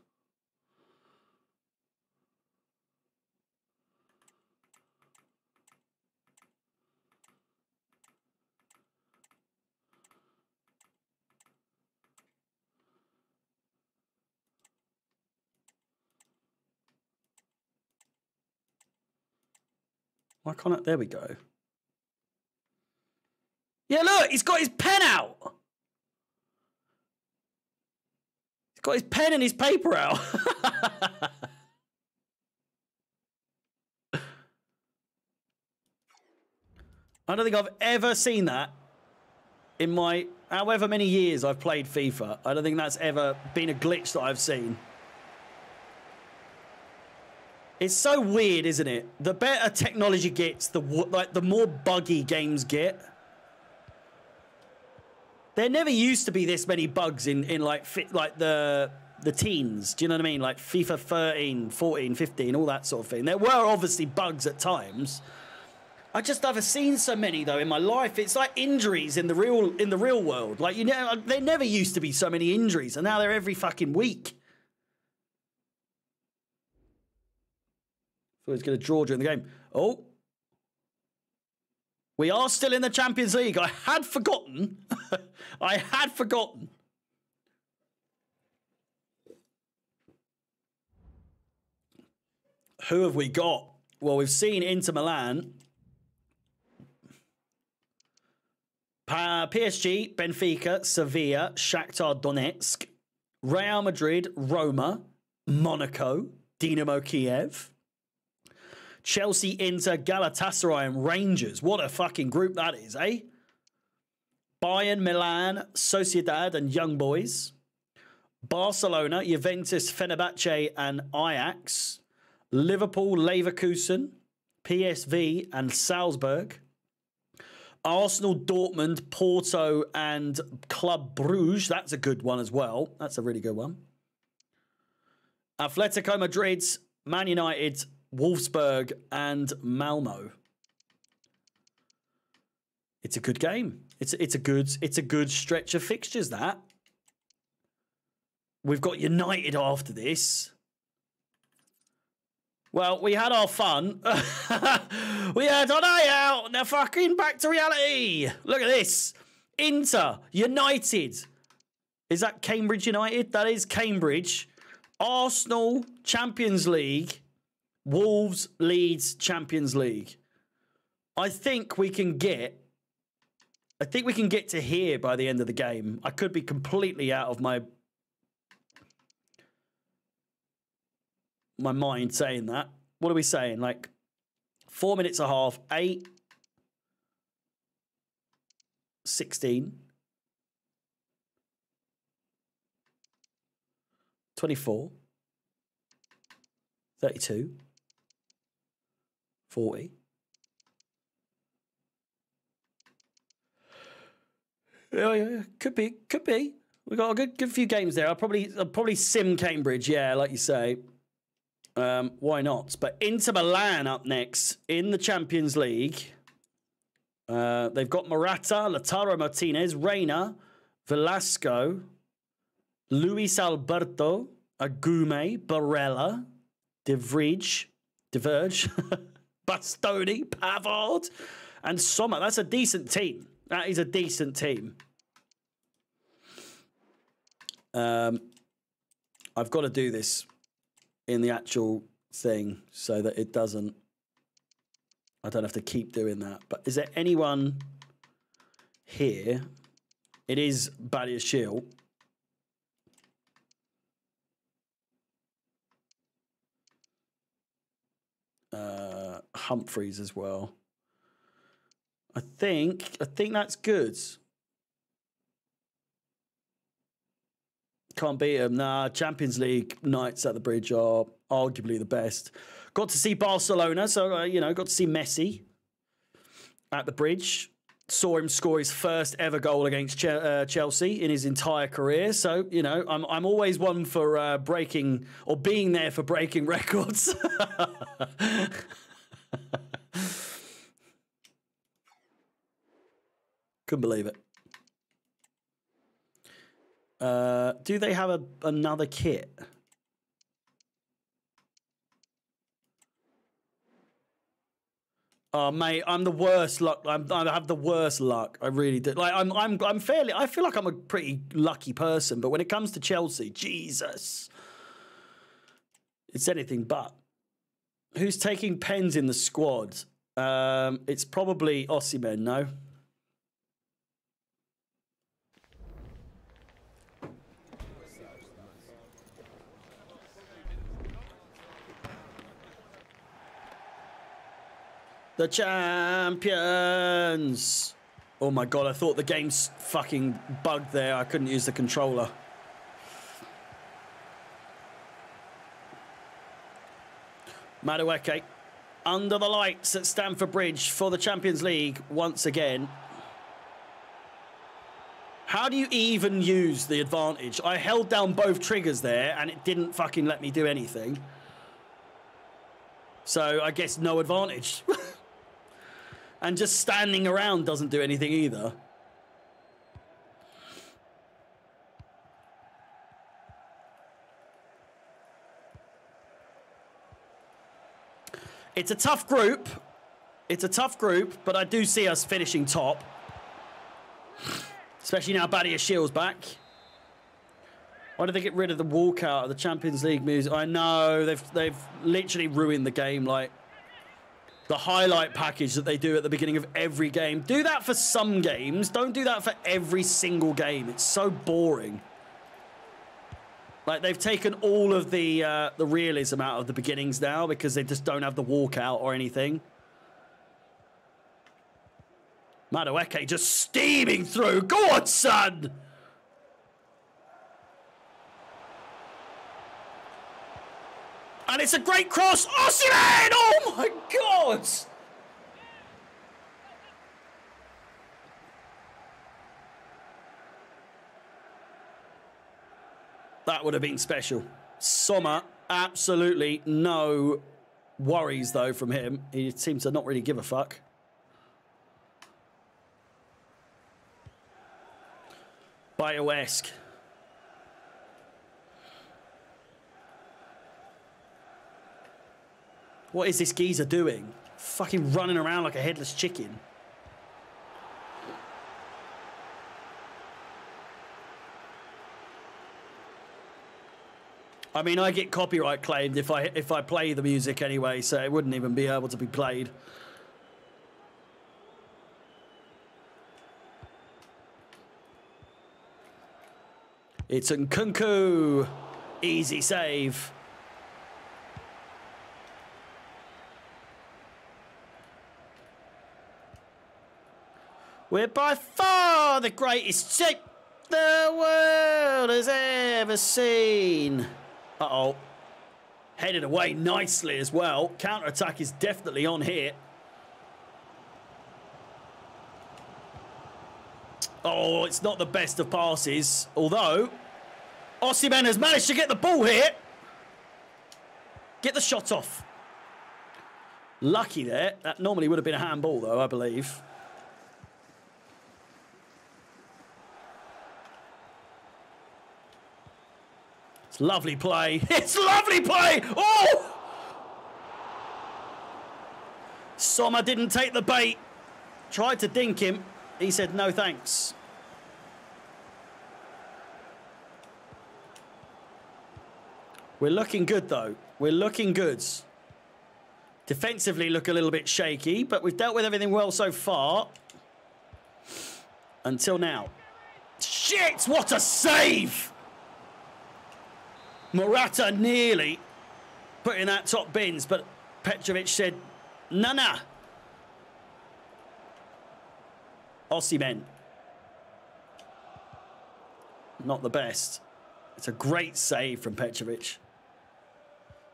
S1: Why can't I? There we go. Yeah, look, he's got his pen out. He's got his pen and his paper out. I don't think I've ever seen that in my however many years I've played FIFA. I don't think that's ever been a glitch that I've seen. It's so weird, isn't it? The better technology gets, the like the more buggy games get. There never used to be this many bugs in in like fit like the the teens. Do you know what I mean? Like FIFA 13, 14, 15, all that sort of thing. There were obviously bugs at times. I just never seen so many though in my life. It's like injuries in the real in the real world. Like you know, uh, there never used to be so many injuries, and now they're every fucking week. Thought he was going to draw during the game. Oh. We are still in the Champions League. I had forgotten. I had forgotten. Who have we got? Well, we've seen Inter Milan. PSG, Benfica, Sevilla, Shakhtar Donetsk, Real Madrid, Roma, Monaco, Dinamo Kiev. Chelsea, Inter, Galatasaray, and Rangers. What a fucking group that is, eh? Bayern, Milan, Sociedad, and Young Boys. Barcelona, Juventus, Fenerbahce, and Ajax. Liverpool, Leverkusen, PSV, and Salzburg. Arsenal, Dortmund, Porto, and Club Bruges. That's a good one as well. That's a really good one. Atletico Madrid, Man United, Wolfsburg, and Malmo. It's a good game. It's it's a good it's a good stretch of fixtures. That we've got United after this. Well, we had our fun. we had our day out. Now fucking back to reality. Look at this. Inter United. Is that Cambridge United? That is Cambridge. Arsenal Champions League. Wolves Leeds Champions League. I think we can get I think we can get to here by the end of the game. I could be completely out of my my mind saying that. What are we saying? Like four minutes a half, eight, 16, 24, 32, 40, Yeah, yeah, could be, could be. We got a good, good few games there. I'll probably, I'll probably sim Cambridge. Yeah, like you say. Um, why not? But Inter Milan up next in the Champions League. Uh, they've got Morata, Lautaro Martinez, Reina, Velasco, Luis Alberto, Agoume, Barella, De Vrij, De Verge, Bastoni, Pavard, and Sommer. That's a decent team. That is a decent team. Um, I've got to do this in the actual thing so that it doesn't. I don't have to keep doing that. But is there anyone here? It is Badiashile. Uh, Humphreys as well. I think I think that's good. Can't beat them. Nah, Champions League nights at the bridge are arguably the best. Got to see Barcelona, so uh, you know, got to see Messi at the bridge. Saw him score his first ever goal against uh, Chelsea in his entire career. So you know, I'm I'm always one for uh, breaking or being there for breaking records. Couldn't believe it. Uh, do they have a, another kit? Oh mate, I'm the worst luck. I'm, I have the worst luck. I really do. Like I'm, I'm, I'm fairly. I feel like I'm a pretty lucky person, but when it comes to Chelsea, Jesus, it's anything but. Who's taking pens in the squad? Um, it's probably Osimhen. No. The champions! Oh my god, I thought the game's fucking bugged there. I couldn't use the controller. Madueke under the lights at Stamford Bridge for the Champions League once again. How do you even use the advantage? I held down both triggers there and it didn't fucking let me do anything. So I guess no advantage. and just standing around doesn't do anything either. It's a tough group. It's a tough group, but I do see us finishing top. Especially now Badiashile's back. Why did they get rid of the walkout of the Champions League music? I know they've they've literally ruined the game. Like the highlight package that they do at the beginning of every game. Do that for some games. Don't do that for every single game. It's so boring. Like they've taken all of the uh, the realism out of the beginnings now because they just don't have the walkout or anything. Madueke just steaming through. Go on, son! And it's a great cross. Osimhen! Oh my god! That would have been special. Sommer, absolutely no worries though from him. He seems to not really give a fuck. Bio-esque. What is this geezer doing? Fucking running around like a headless chicken. I mean, I get copyright claimed if I if I play the music anyway, so it wouldn't even be able to be played. It's Nkunku. Easy save. We're by far the greatest shape the world has ever seen. Uh-oh. Headed away nicely as well. Counter-attack is definitely on here. Oh, it's not the best of passes. Although, Osimhen has managed to get the ball here. Get the shot off. Lucky there. That normally would have been a handball, though, I believe. Lovely play. It's lovely play. Oh! Sommer didn't take the bait. Tried to dink him. He said no thanks. We're looking good, though. We're looking good. Defensively look a little bit shaky, but we've dealt with everything well so far. Until now. Shit, what a save! Morata nearly put in that top bins, but Petrovic said, Nana. nah. Osimhen. Not the best. It's a great save from Petrovic.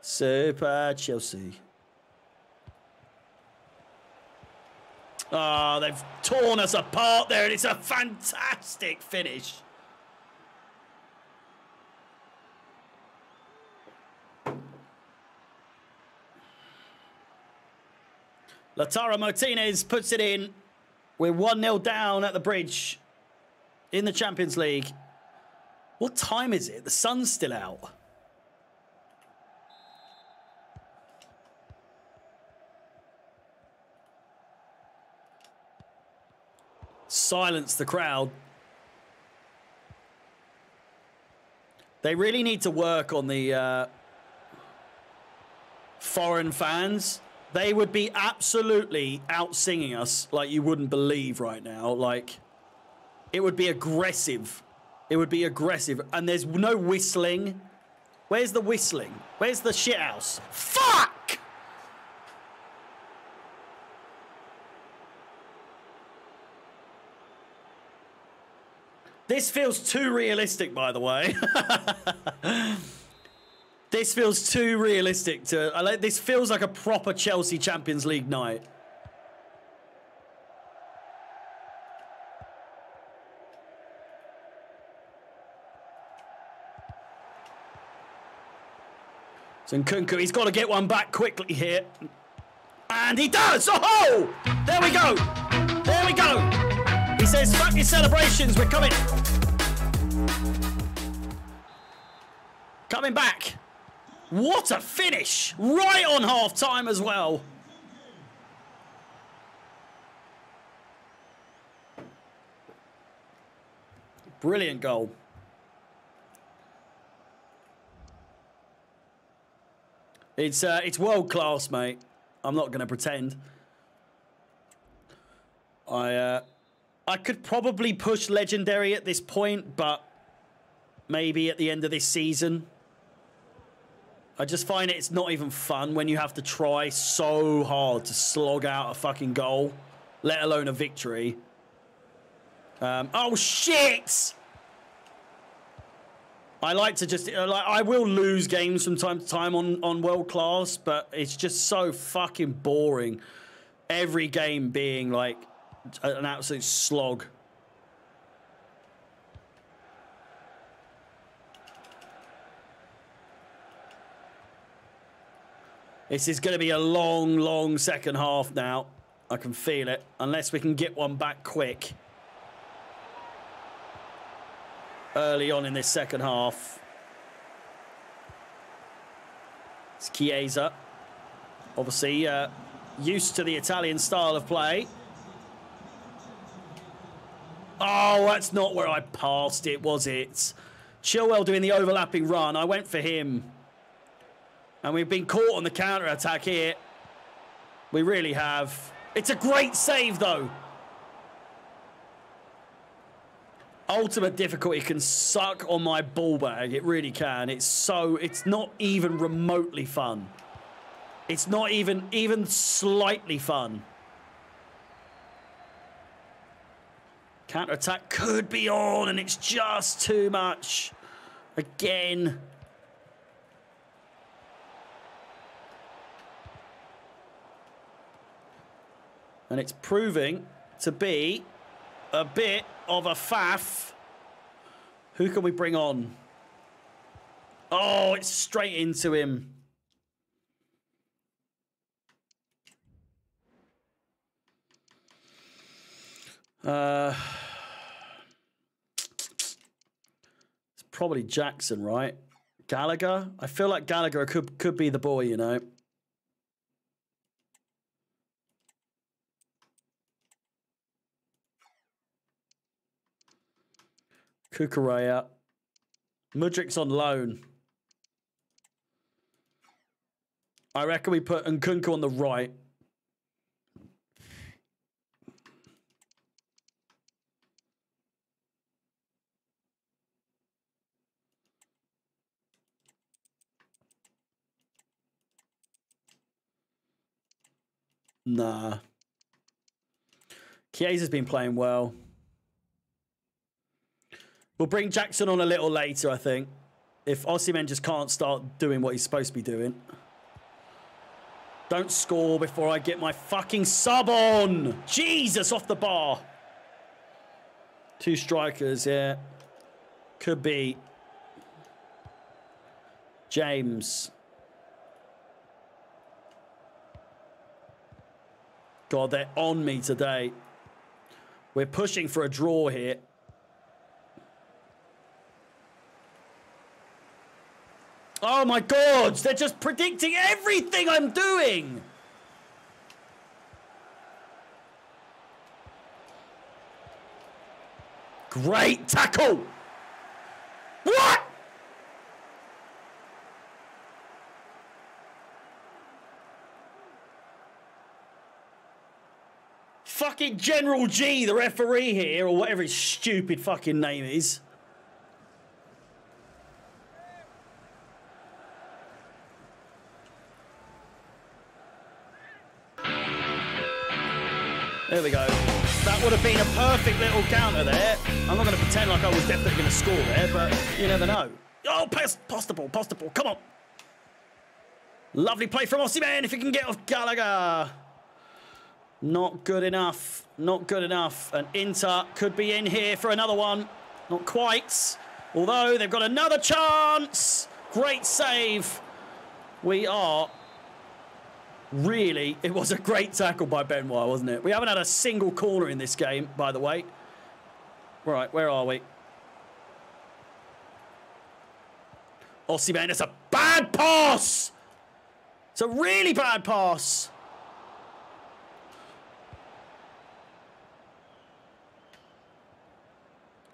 S1: Super Chelsea. Ah, oh, they've torn us apart there, and it's a fantastic finish. Lautaro Martinez puts it in. We're 1 0 down at the bridge in the Champions League. What time is it? The sun's still out. Silence the crowd. They really need to work on the uh, foreign fans they would be absolutely out singing us like you wouldn't believe right now. Like, it would be aggressive. It would be aggressive. And there's no whistling. Where's the whistling? Where's the shithouse? Fuck! This feels too realistic, by the way. This feels too realistic to. I like. This feels like a proper Chelsea Champions League night. So Nkunku, he's got to get one back quickly here. And he does! Oh! There we go! There we go! He says, fuck your celebrations, we're coming. Coming back. What a finish! Right on half time as well. Brilliant goal. It's uh, it's world class, mate. I'm not going to pretend. I uh, I could probably push legendary at this point, but maybe at the end of this season. I just find it's not even fun when you have to try so hard to slog out a fucking goal, let alone a victory. Um, oh shit! I like to just uh, like I will lose games from time to time on on world class, but it's just so fucking boring. Every game being like an absolute slog. This is going to be a long, long second half now. I can feel it. Unless we can get one back quick. Early on in this second half. It's Chiesa. Obviously, uh, used to the Italian style of play. Oh, that's not where I passed it, was it? Chilwell doing the overlapping run. I went for him. And we've been caught on the counter-attack here. We really have. It's a great save, though. Ultimate difficulty can suck on my ball bag. It really can. It's so... It's not even remotely fun. It's not even, even slightly fun. Counter-attack could be on, and it's just too much. Again. And it's proving to be a bit of a faff. Who can we bring on? Oh, it's straight into him. Uh, it's probably Jackson, right? Gallagher? I feel like Gallagher could could be the boy, you know. Cucurella. Mudryk's on loan. I reckon we put Nkunku on the right. Nah. Chiesa's been playing well. We'll bring Jackson on a little later, I think. If Osimhen just can't start doing what he's supposed to be doing. Don't score before I get my fucking sub on. Jesus, off the bar. Two strikers, yeah. Could be. James. God, they're on me today. We're pushing for a draw here. Oh my god, they're just predicting everything I'm doing. Great tackle. What? Fucking General G, the referee here, or whatever his stupid fucking name is. There we go. That would have been a perfect little counter there. I'm not going to pretend like I was definitely going to score there, but you never know. Oh, pass, pass the ball, pass the ball. Come on. Lovely play from Osimhen if he can get off Gallagher. Not good enough. Not good enough. And Inter could be in here for another one. Not quite. Although they've got another chance. Great save. We are really, it was a great tackle by Benoit, wasn't it? We haven't had a single corner in this game, by the way. Right, where are we? Osimhen, it's a bad pass! It's a really bad pass.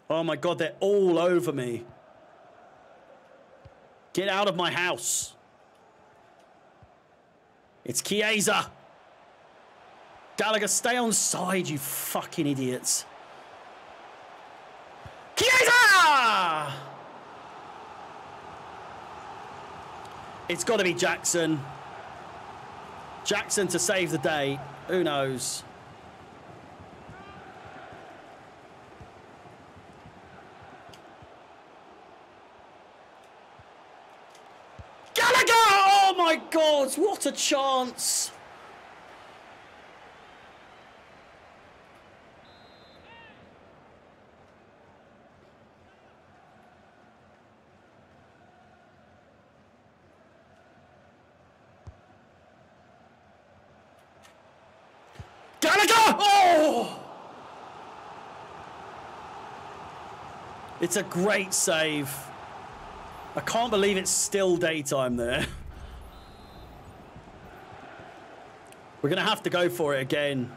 S1: Oh my god, they're all over me. Get out of my house. It's Chiesa. Gallagher, stay on side, you fucking idiots. Chiesa! It's got to be Jackson. Jackson to save the day. Who knows? My God, what a chance! Gallagher! Oh! It's a great save. I can't believe it's still daytime there. We're going to have to go for it again.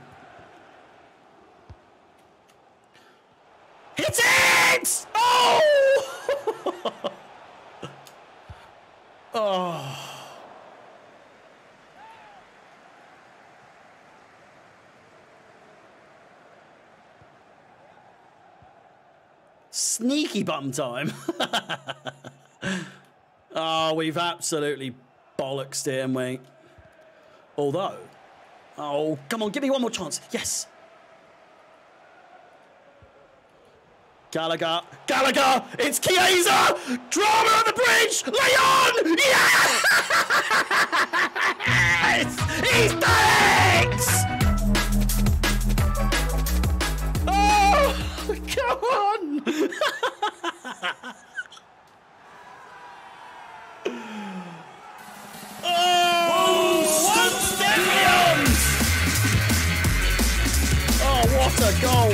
S1: Hit it! Oh! oh. Sneaky bum time. oh, we've absolutely bollocksed it, haven't we? Although, Oh, come on, give me one more chance. Yes. Gallagher, Gallagher, it's Chiesa! Drama on the bridge! Leon! Yes! He's done it! Oh! Come on! A goal!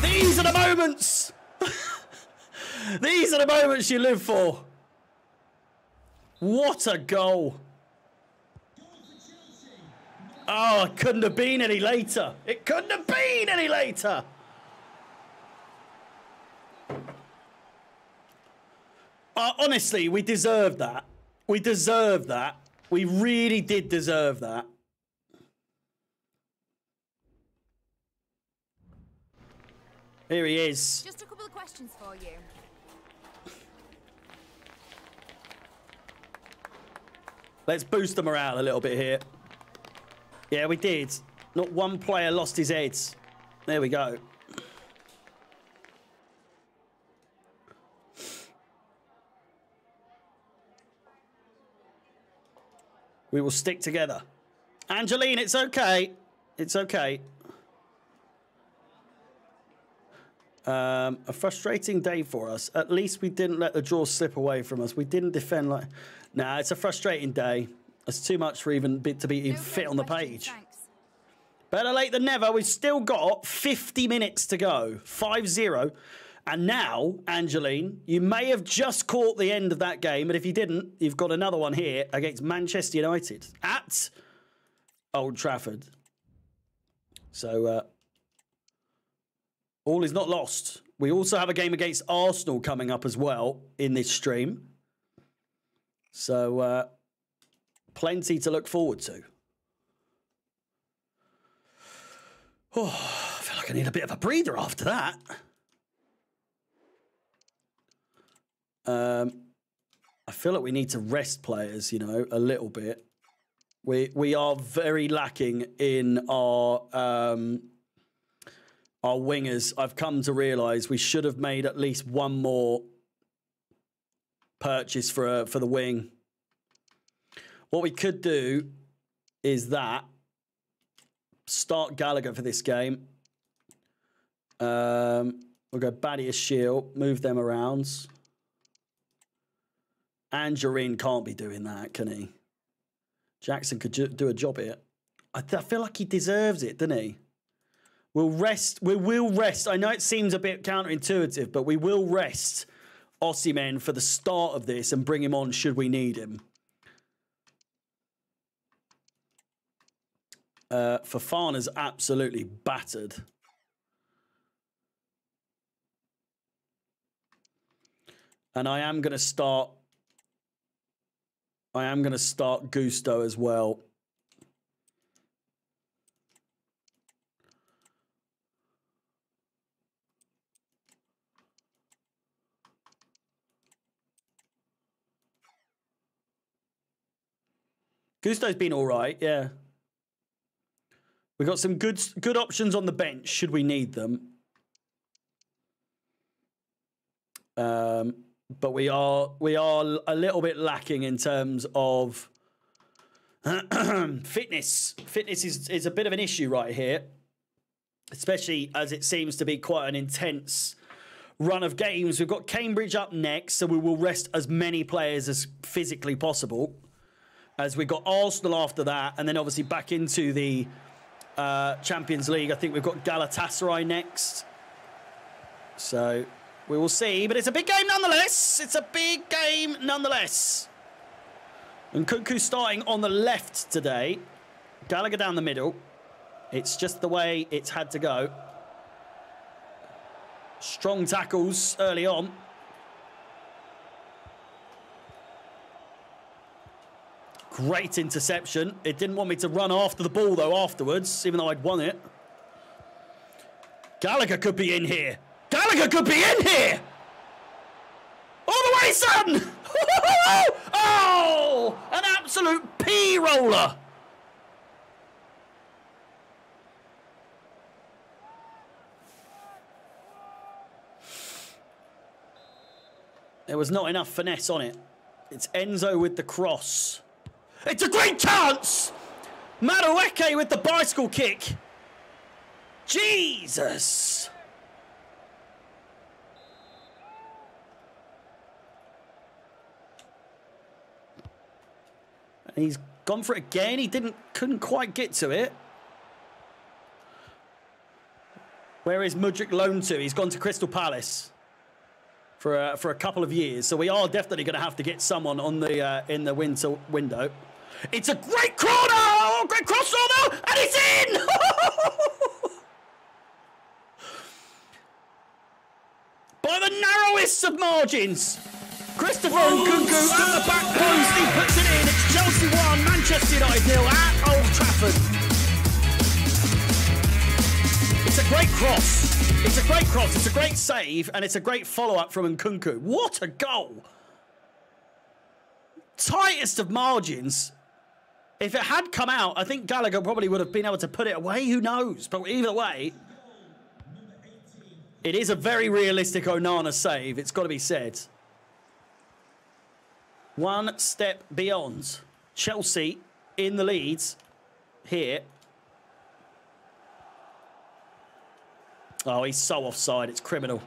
S1: These are the moments! These are the moments you live for. What a goal! Oh, it couldn't have been any later. It couldn't have been any later. Uh, honestly, we deserve that. We deserve that. We really did deserve that. Here he is.
S3: Just a couple of questions for you.
S1: Let's boost the morale a little bit here. Yeah, we did. Not one player lost his head. There we go. We will stick together. Angeline, it's okay. It's okay. Um, a frustrating day for us. At least we didn't let the draw slip away from us. We didn't defend like. Nah, it's a frustrating day. It's too much for even bit to be even
S3: No
S1: fit on the page.
S3: Thanks.
S1: Better late than never. We've still got 50 minutes to go. 5 0. And now, Angeline, you may have just caught the end of that game, but if you didn't, you've got another one here against Manchester United at Old Trafford. So, uh, all is not lost. We also have a game against Arsenal coming up as well in this stream. So, uh, plenty to look forward to. Oh, I feel like I need a bit of a breather after that. Um, I feel like we need to rest players, you know, a little bit. We we are very lacking in our um, our wingers. I've come to realise we should have made at least one more purchase for a, for the wing. What we could do is that start Gallagher for this game. Um, we'll go Badiashile, move them around. Angerine can't be doing that, can he? Jackson could do a job here. I, I feel like he deserves it, doesn't he? We'll rest. We will rest. I know it seems a bit counterintuitive, but we will rest Osimhen for the start of this and bring him on should we need him. Uh, Fofana's absolutely battered. And I am going to start. I am going to start Gusto as well. Gusto's been all right, yeah. We've got some good good options on the bench should we need them. Um, but we are we are a little bit lacking in terms of fitness. Fitness is is a bit of an issue right here, especially as it seems to be quite an intense run of games. We've got Cambridge up next, so we will rest as many players as physically possible. As we've got Arsenal after that, and then obviously back into the uh, Champions League. I think we've got Galatasaray next. So we will see. But it's a big game nonetheless. It's a big game nonetheless. Nkunku starting on the left today. Gallagher down the middle. It's just the way it's had to go. Strong tackles early on. Great interception. It didn't want me to run after the ball, though, afterwards, even though I'd won it. Gallagher could be in here. Gallagher could be in here! All the way, son! oh! An absolute pea roller! There was not enough finesse on it. It's Enzo with the cross. It's a great chance! Madueke with the bicycle kick. Jesus! And he's gone for it again. He didn't, couldn't quite get to it. Where is Mudryk loaned to? He's gone to Crystal Palace for a, for a couple of years. So we are definitely going to have to get someone on the uh, in the winter window. It's a great corner, oh, great crossover, and it's in. By the narrowest of margins. Christopher Nkunku at the back post. He puts it in. Chelsea 1, Manchester United nil at Old Trafford. It's a great cross. It's a great cross. It's a great save. And it's a great follow up from Nkunku. What a goal. Tightest of margins. If it had come out, I think Gallagher probably would have been able to put it away. Who knows? But either way, it is a very realistic Onana save. It's got to be said. One step beyond. Chelsea in the leads here. Oh, he's so offside. It's criminal.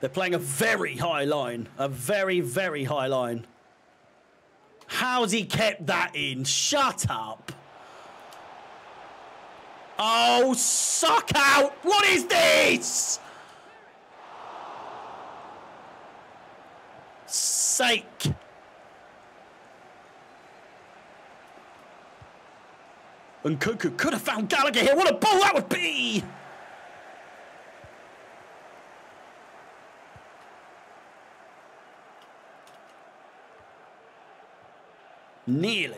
S1: They're playing a very high line. A very, very high line. How's he kept that in? Shut up. Oh, suck out. What is this? Sake. And Cuckoo could have found Gallagher here. What a ball that would be! Nearly.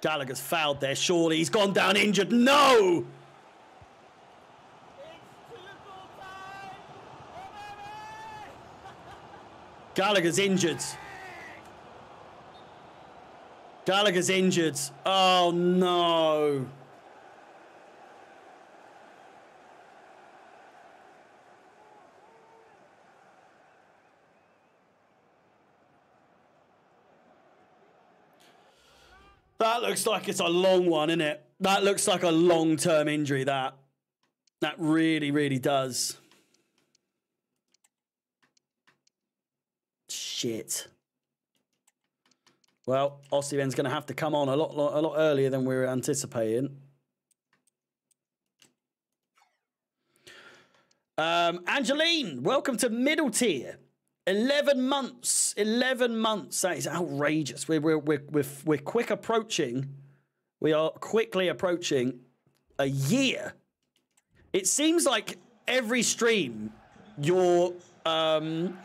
S1: Gallagher's fouled there, surely. He's gone down injured. No! Gallagher's injured. Gallagher's injured. Oh, no. That looks like it's a long one, isn't it? That looks like a long-term injury, that. That really, really does. Shit. Well, Osimhen's going to have to come on a lot, a lot earlier than we were anticipating. Um, Angeline, welcome to middle tier. 11 months. 11 months. That is outrageous. We're, we're, we're, we're, we're quick approaching. We are quickly approaching a year. It seems like every stream you're um,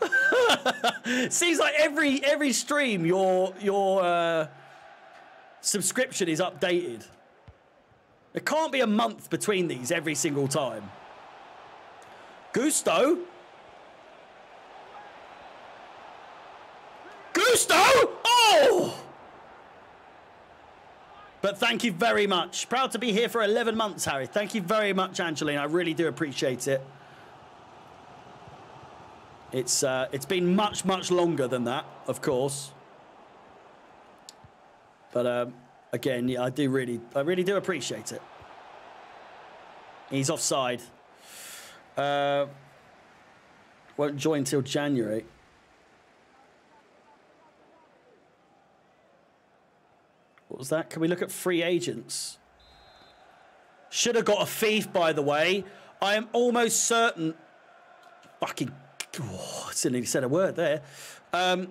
S1: seems like every every stream your your uh, subscription is updated. There can't be a month between these every single time. Gusto. Gusto! Oh! But thank you very much. Proud to be here for 11 months, Harry. Thank you very much, Angeline. I really do appreciate it. It's uh, it's been much much longer than that, of course. But um, again, yeah, I do really I really do appreciate it. He's offside. Uh, won't join till January. What was that? Can we look at free agents? Should have got Afif, by the way. I am almost certain. Fucking Oh, nearly said a word there. Um,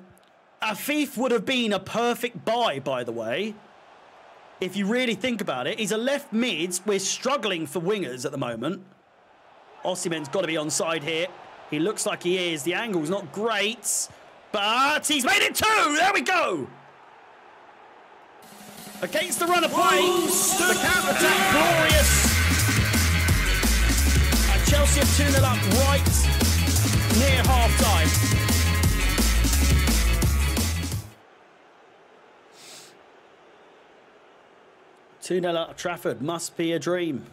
S1: Afif would have been a perfect buy, by the way. If you really think about it, he's a left mid. We're struggling for wingers at the moment. Osimhen's got to be on side here. He looks like he is. The angle's not great, but he's made it two. There we go. Against the run of play, the counter attack glorious. And Chelsea have 2 0 up right near half time. Two 0 at Trafford must be a dream.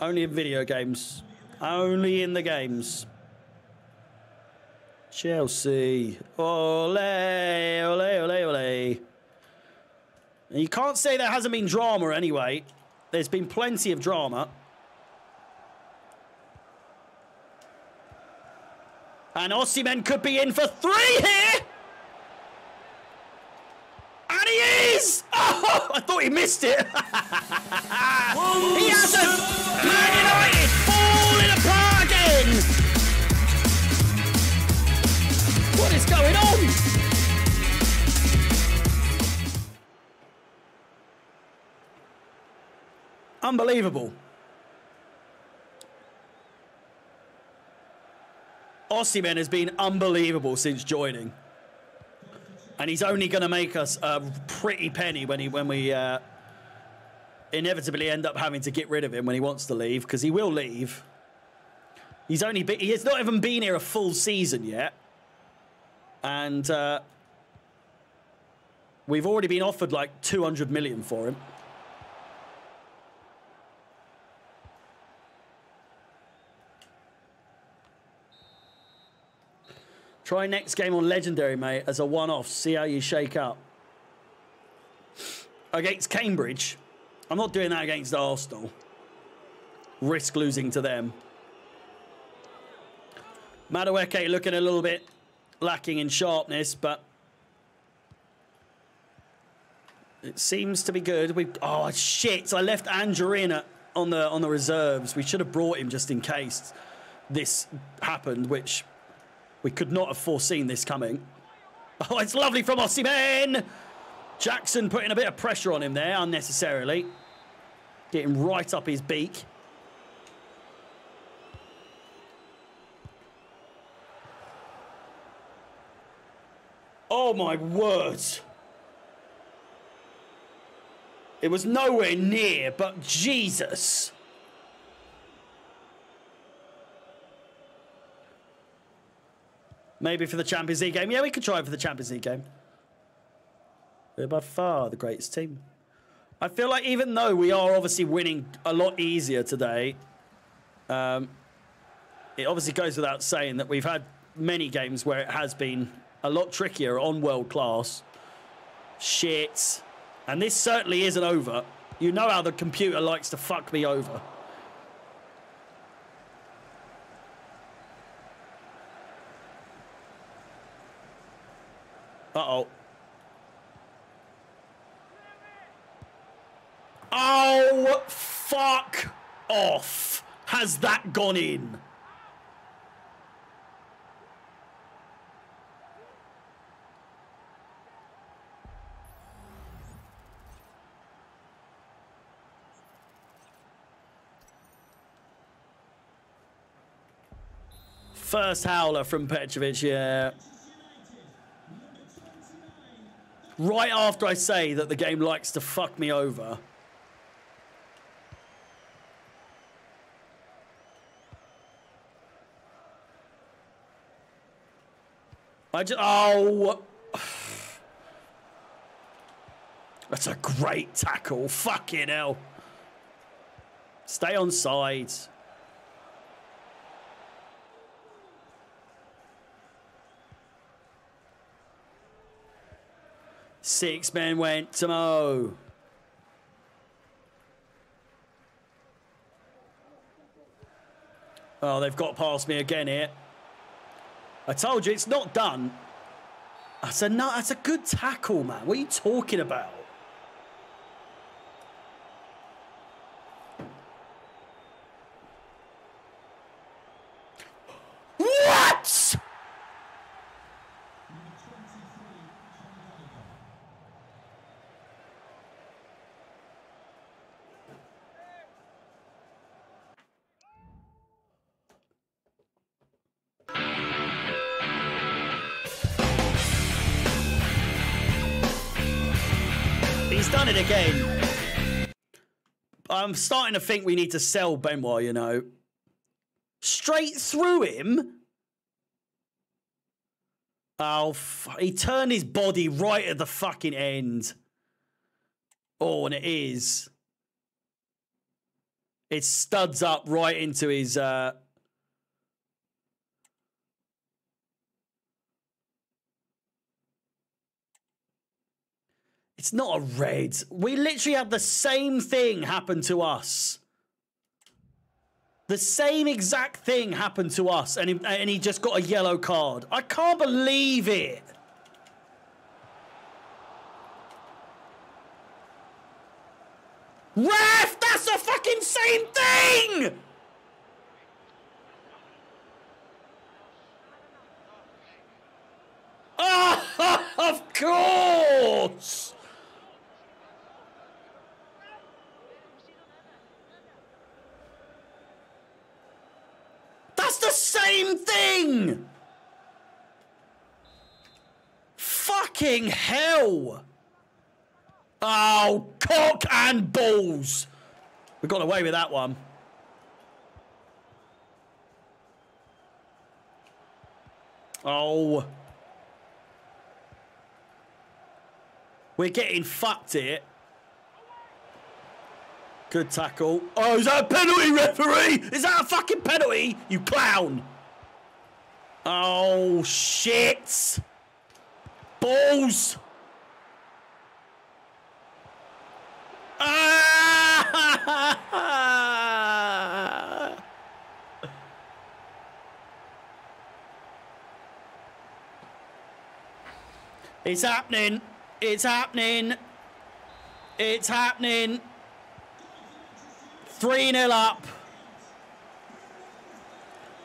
S1: Only in video games. Only in the games. Chelsea. Ole, ole, ole, ole. You can't say there hasn't been drama anyway. There's been plenty of drama. And Osimhen could be in for three here. And he is! Oh, I thought he missed it. he hasn't. Man United falling apart again. What is going on? Unbelievable. Osimhen has been unbelievable since joining. And he's only going to make us a pretty penny when he when we uh, inevitably end up having to get rid of him when he wants to leave because he will leave. He's only he has not even been here a full season yet, and uh, we've already been offered like 200 million for him. Try next game on Legendary, mate, as a one-off. See how you shake up. Against Cambridge. I'm not doing that against Arsenal. Risk losing to them. Madueke looking a little bit lacking in sharpness, but it seems to be good. We oh shit! I left Andrew on the on the reserves. We should have brought him just in case this happened, which we could not have foreseen this coming. Oh, it's lovely from Osimhen. Jackson putting a bit of pressure on him there unnecessarily. Getting right up his beak. Oh my words. It was nowhere near, but Jesus. Maybe for the Champions League game. Yeah, we could try for the Champions League game. They're by far the greatest team. I feel like even though we are obviously winning a lot easier today, um, it obviously goes without saying that we've had many games where it has been a lot trickier on world class. Shit. And this certainly isn't over. You know how the computer likes to fuck me over. Uh-oh. Oh, fuck off. Has that gone in? First howler from Petrovic, yeah. Right after I say that the game likes to fuck me over. I just, oh. That's a great tackle. Fucking hell. Stay on sides. Six men went to Mo. Oh, they've got past me again here. I told you it's not done. That's a no, that's a good tackle, man. What are you talking about? I'm starting to think we need to sell Benoit, you know. Straight through him. Oh, he turned his body right at the fucking end. Oh, and it is. It studs up right into his uh, It's not a red. We literally had the same thing happen to us. The same exact thing happened to us, and he, and he just got a yellow card. I can't believe it. Ref, that's the fucking same thing! Oh, of course! That's the same thing! Fucking hell! Oh, cock and balls! We got away with that one. Oh. We're getting fucked here. Good tackle. Oh, is that a penalty, referee? Is that a fucking penalty? You clown. Oh, shit. Balls. It's happening. It's happening. It's happening. 3 0 up.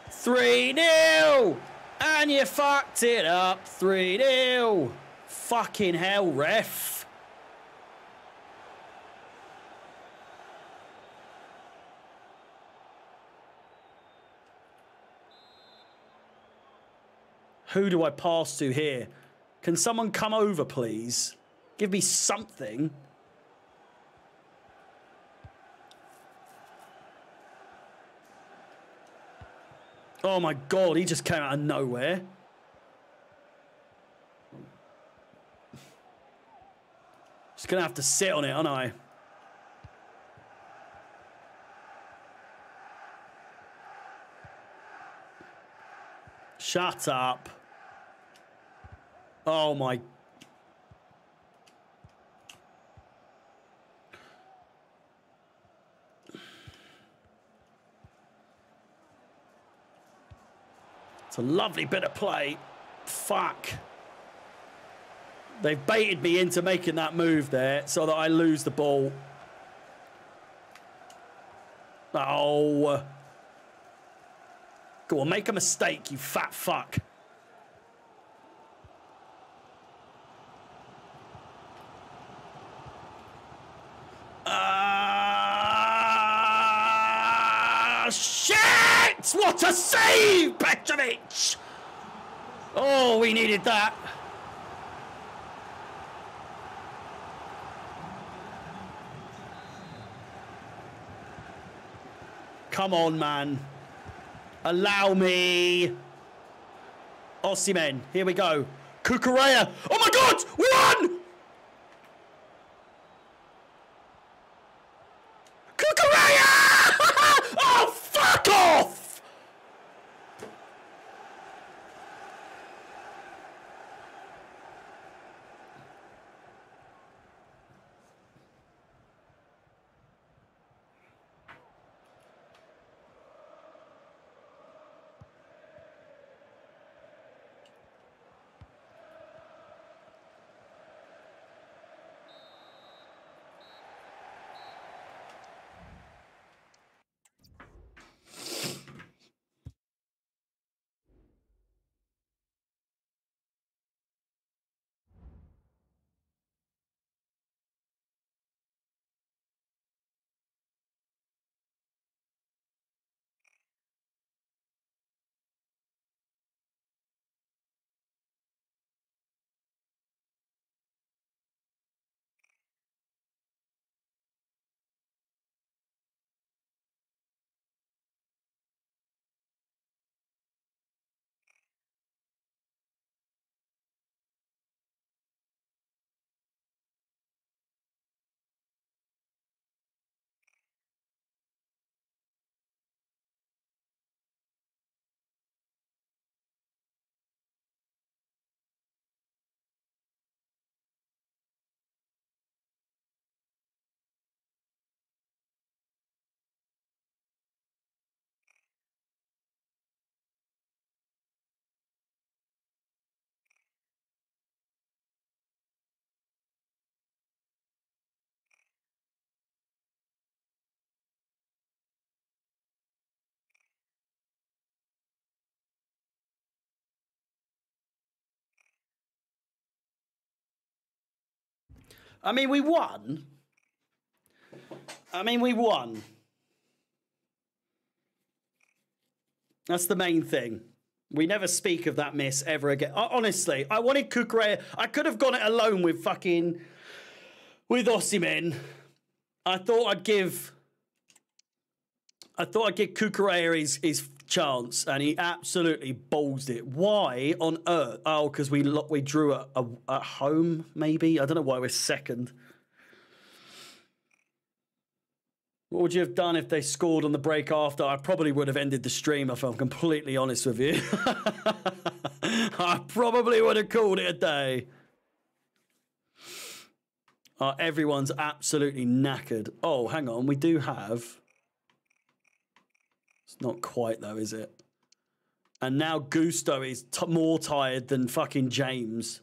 S1: 3 0. And you fucked it up. 3 0. Fucking hell, ref. Who do I pass to here? Can someone come over, please? Give me something. Oh my god, he just came out of nowhere. Just gonna have to sit on it, aren't I? Shut up. Oh my. It's a lovely bit of play. Fuck. They've baited me into making that move there so that I lose the ball. Oh. Go on, make a mistake, you fat fuck. Ah, shit! What a save, Petrovic! Oh, we needed that. Come on, man. Allow me. Osimhen, here we go. Cucurella. Oh my god! We won! I mean, we won. I mean, we won. That's the main thing. We never speak of that miss ever again. Honestly, I wanted Cucurella. I could have gone it alone with fucking with Osimhen. I thought I'd give. I thought I'd give Cucurella his, his chance, and he absolutely balls it. Why on earth? Oh, because we we drew at, at home, maybe. I don't know why we're second. What would you have done if they scored on the break after? I probably would have ended the stream if I'm completely honest with you. I probably would have called it a day. Uh, everyone's absolutely knackered. Oh, hang on. We do have. It's not quite, though, is it? And now Gusto is more tired than fucking James.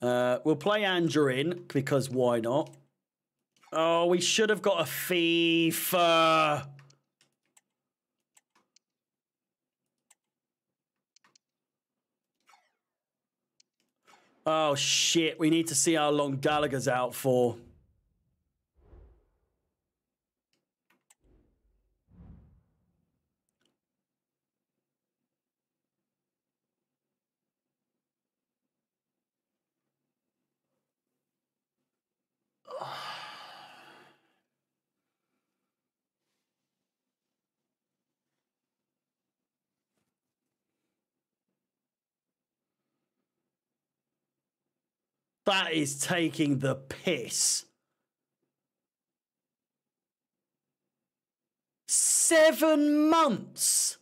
S1: Uh, we'll play Andrew in because why not? Oh, we should have got a FIFA. Oh shit, we need to see how long Gallagher's out for. That is taking the piss. Seven months.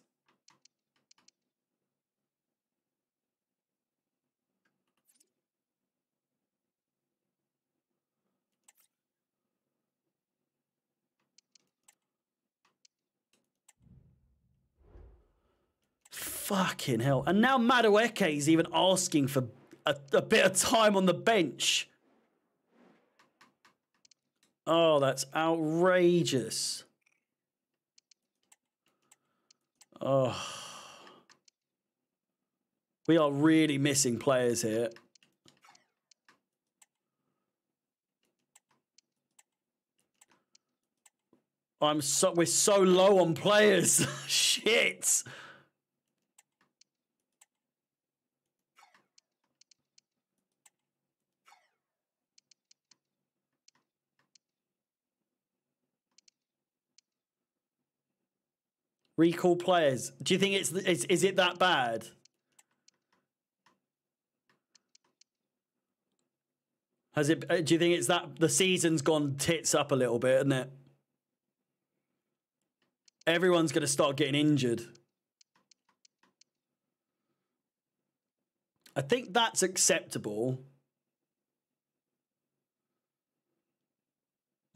S1: Fucking hell. And now Madueke is even asking for a, a bit of time on the bench. Oh, that's outrageous. Oh. We are really missing players here. I'm so we're so low on players. Shit. Recall players. Do you think it's is, is it that bad? Has it? Uh, do you think it's that the season's gone tits up a little bit, isn't it? Everyone's going to start getting injured. I think that's acceptable.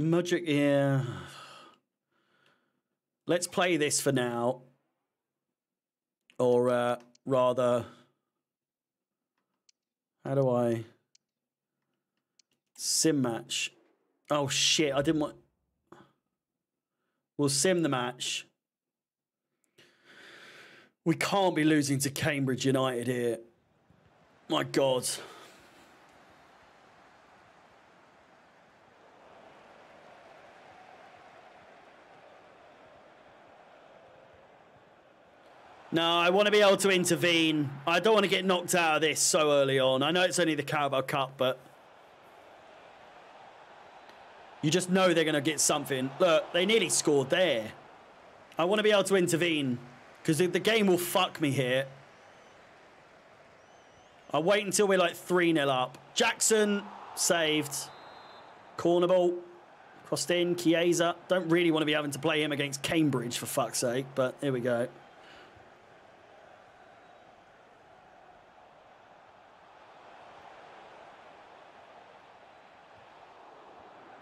S1: Mudryk, yeah. Let's play this for now. Or uh, rather, how do I sim match? Oh shit, I didn't want. We'll sim the match. We can't be losing to Cambridge United here. My God. No, I want to be able to intervene. I don't want to get knocked out of this so early on. I know it's only the Carabao Cup, but you just know they're going to get something. Look, they nearly scored there. I want to be able to intervene because the, game will fuck me here. I'll wait until we're like 3-0 up. Jackson saved. Corner ball. Crossed in. Chiesa. Don't really want to be having to play him against Cambridge for fuck's sake, but here we go.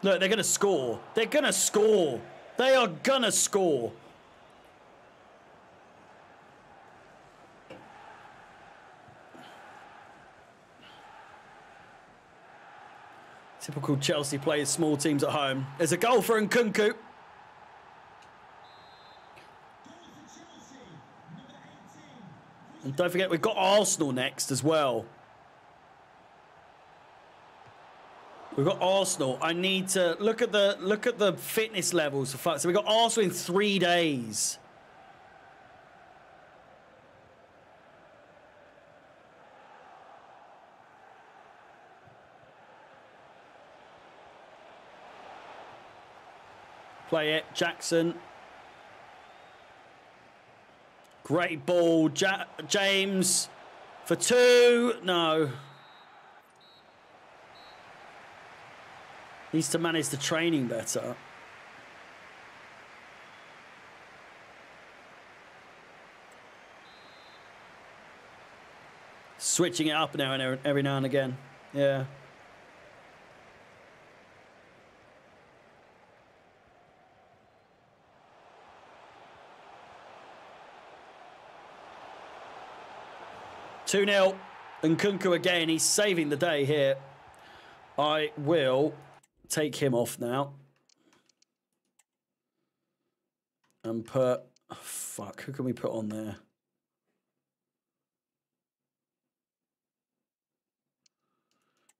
S1: Look, they're going to score. They're going to score. They are going to score. Typical Chelsea players, small teams at home. There's a goal for Nkunku. And don't forget, we've got Arsenal next as well. We've got Arsenal. I need to look at the look at the fitness levels. For fuck. So we've got Arsenal in three days. Play it, Jackson. Great ball, ja James for two. No. Needs to manage the training better. Switching it up now and every now and again. Yeah. Two 0 Nkunku again. He's saving the day here. I will take him off now. And put... Oh, fuck, who can we put on there?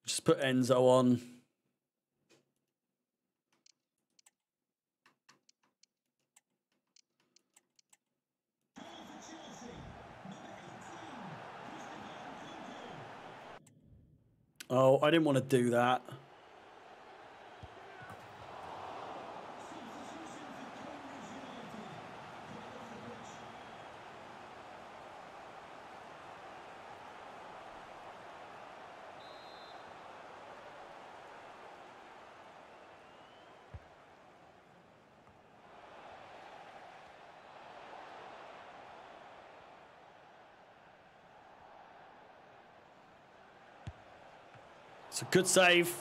S1: Just put Enzo on. Oh, I didn't want to do that. Good save.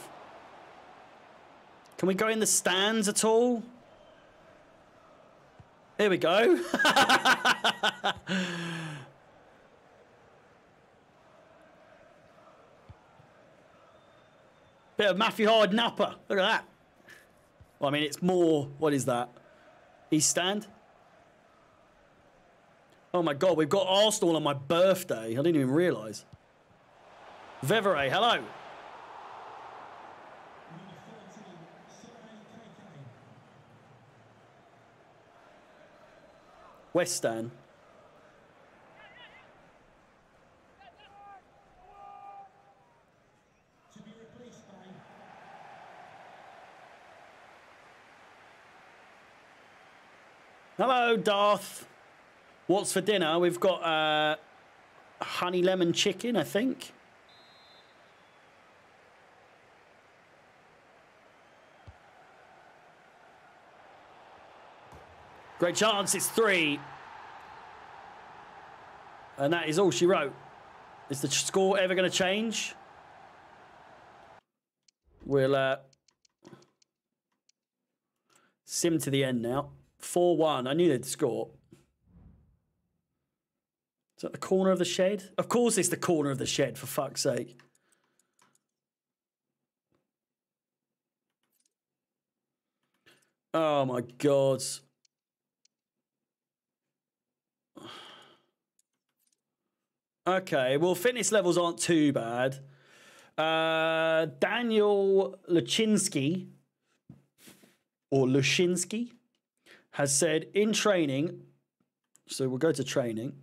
S1: Can we go in the stands at all? Here we go. Bit of Matthew Harding Upper. Look at that. Well, I mean, it's more. What is that? East Stand? Oh my God, we've got Arsenal on my birthday. I didn't even realise. Vevere, hello. West Stand. Hello, Darth. What's for dinner? We've got uh, honey lemon chicken, I think. Great chance, it's three. And that is all she wrote. Is the score ever going to change? We'll uh, sim to the end now. 4-1. I knew they'd score. Is that the corner of the shed? Of course it's the corner of the shed, for fuck's sake. Oh my god. Okay, well, fitness levels aren't too bad. Uh, Daniel Luchinsky, or Lushinsky, has said in training, so we'll go to training,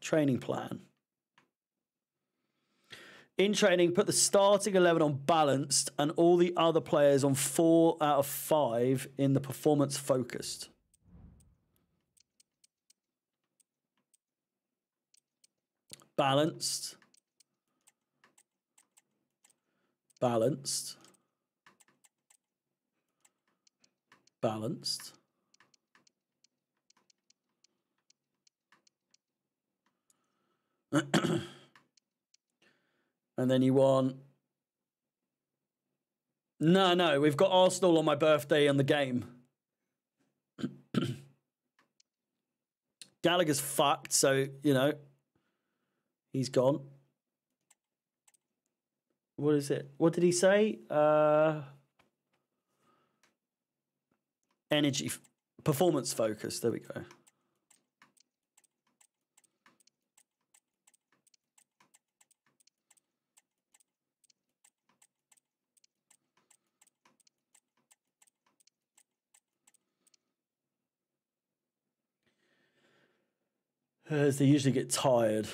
S1: training plan. In training, put the starting 11 on balanced and all the other players on four out of five in the performance focused. Balanced, balanced, balanced. and then you want no no we've got arsenal on my birthday on the game. Gallagher's fucked so you know He's gone. What is it? What did he say? Uh, energy, performance focus. There we go. As they usually get tired.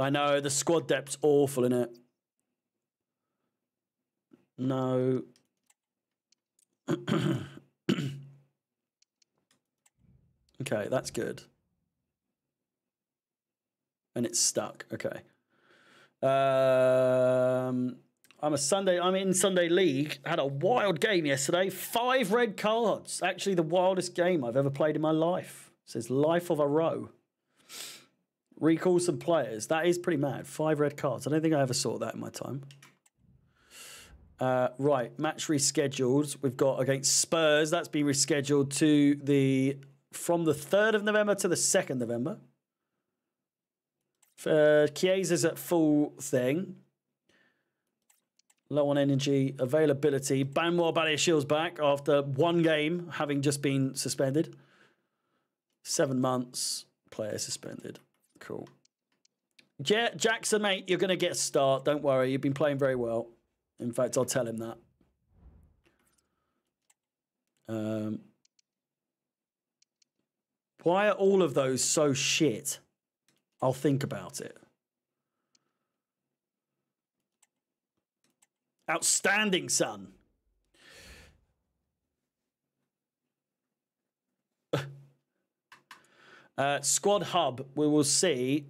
S1: I know the squad depth's awful in it. No. okay, that's good. And it's stuck. Okay. Um, I'm a Sunday. I'm in Sunday League. Had a wild game yesterday. Five red cards. Actually, the wildest game I've ever played in my life. Says life of a row. Recall some players. That is pretty mad. Five red cards. I don't think I ever saw that in my time. Uh, right, match rescheduled. We've got against Spurs. That's been rescheduled to the from the third of November to the second November. Uh, Chiesa's at full thing. Low on energy, availability. Benoit Badiashile's back after one game having just been suspended. Seven months, player suspended. Cool. Jackson, mate, you're going to get a start. Don't worry. You've been playing very well. In fact, I'll tell him that. Um, why are all of those so shit? I'll think about it. Outstanding, son. Uh, squad hub, we will see.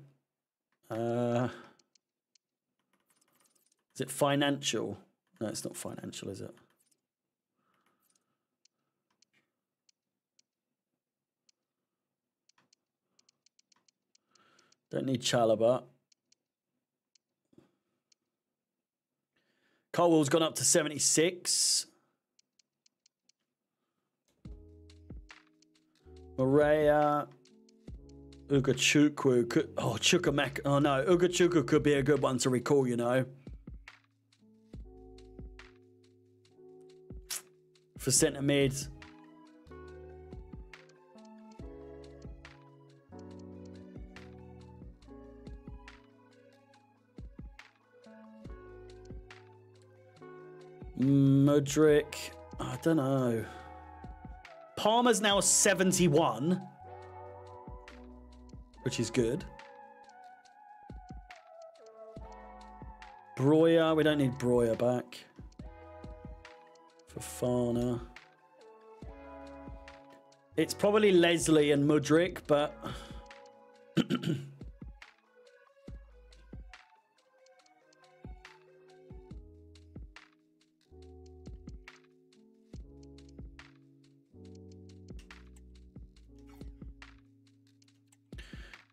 S1: Uh, is it financial? No, it's not financial, is it? Don't need Chalobah. Colwill's gone up to 76. Maria. Ugochukwu could oh Chukwuemeka oh no Ugochukwu could be a good one to recall you know for centre mid Mudryk. I don't know. Palmer's now 71, which is good. Broja, we don't need Broja back. Fofana. It's probably Lesley and Mudryk, but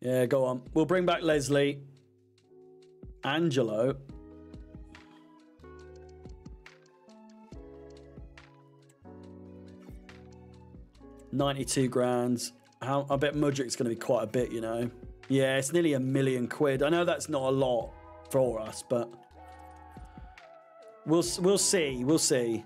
S1: Yeah, go on. We'll bring back Lesley. Angelo. Ninety-two grand. How I bet Mudryk's going to be quite a bit, you know. Yeah, it's nearly a million quid. I know that's not a lot for us, but we'll we'll see. We'll see.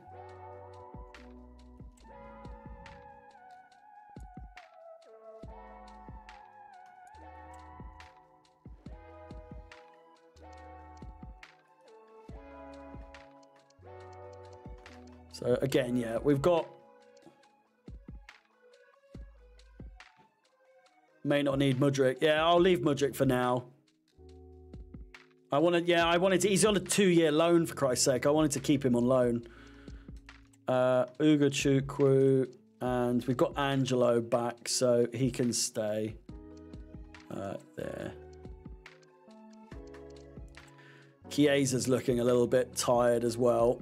S1: Again, yeah, we've got may not need Mudryk. Yeah, I'll leave Mudryk for now. I wanted, yeah, I wanted to. He's on a two-year loan for Christ's sake. I wanted to keep him on loan. Uh, Ugochukwu, and we've got Angelo back, so he can stay uh, there. Chiesa's looking a little bit tired as well.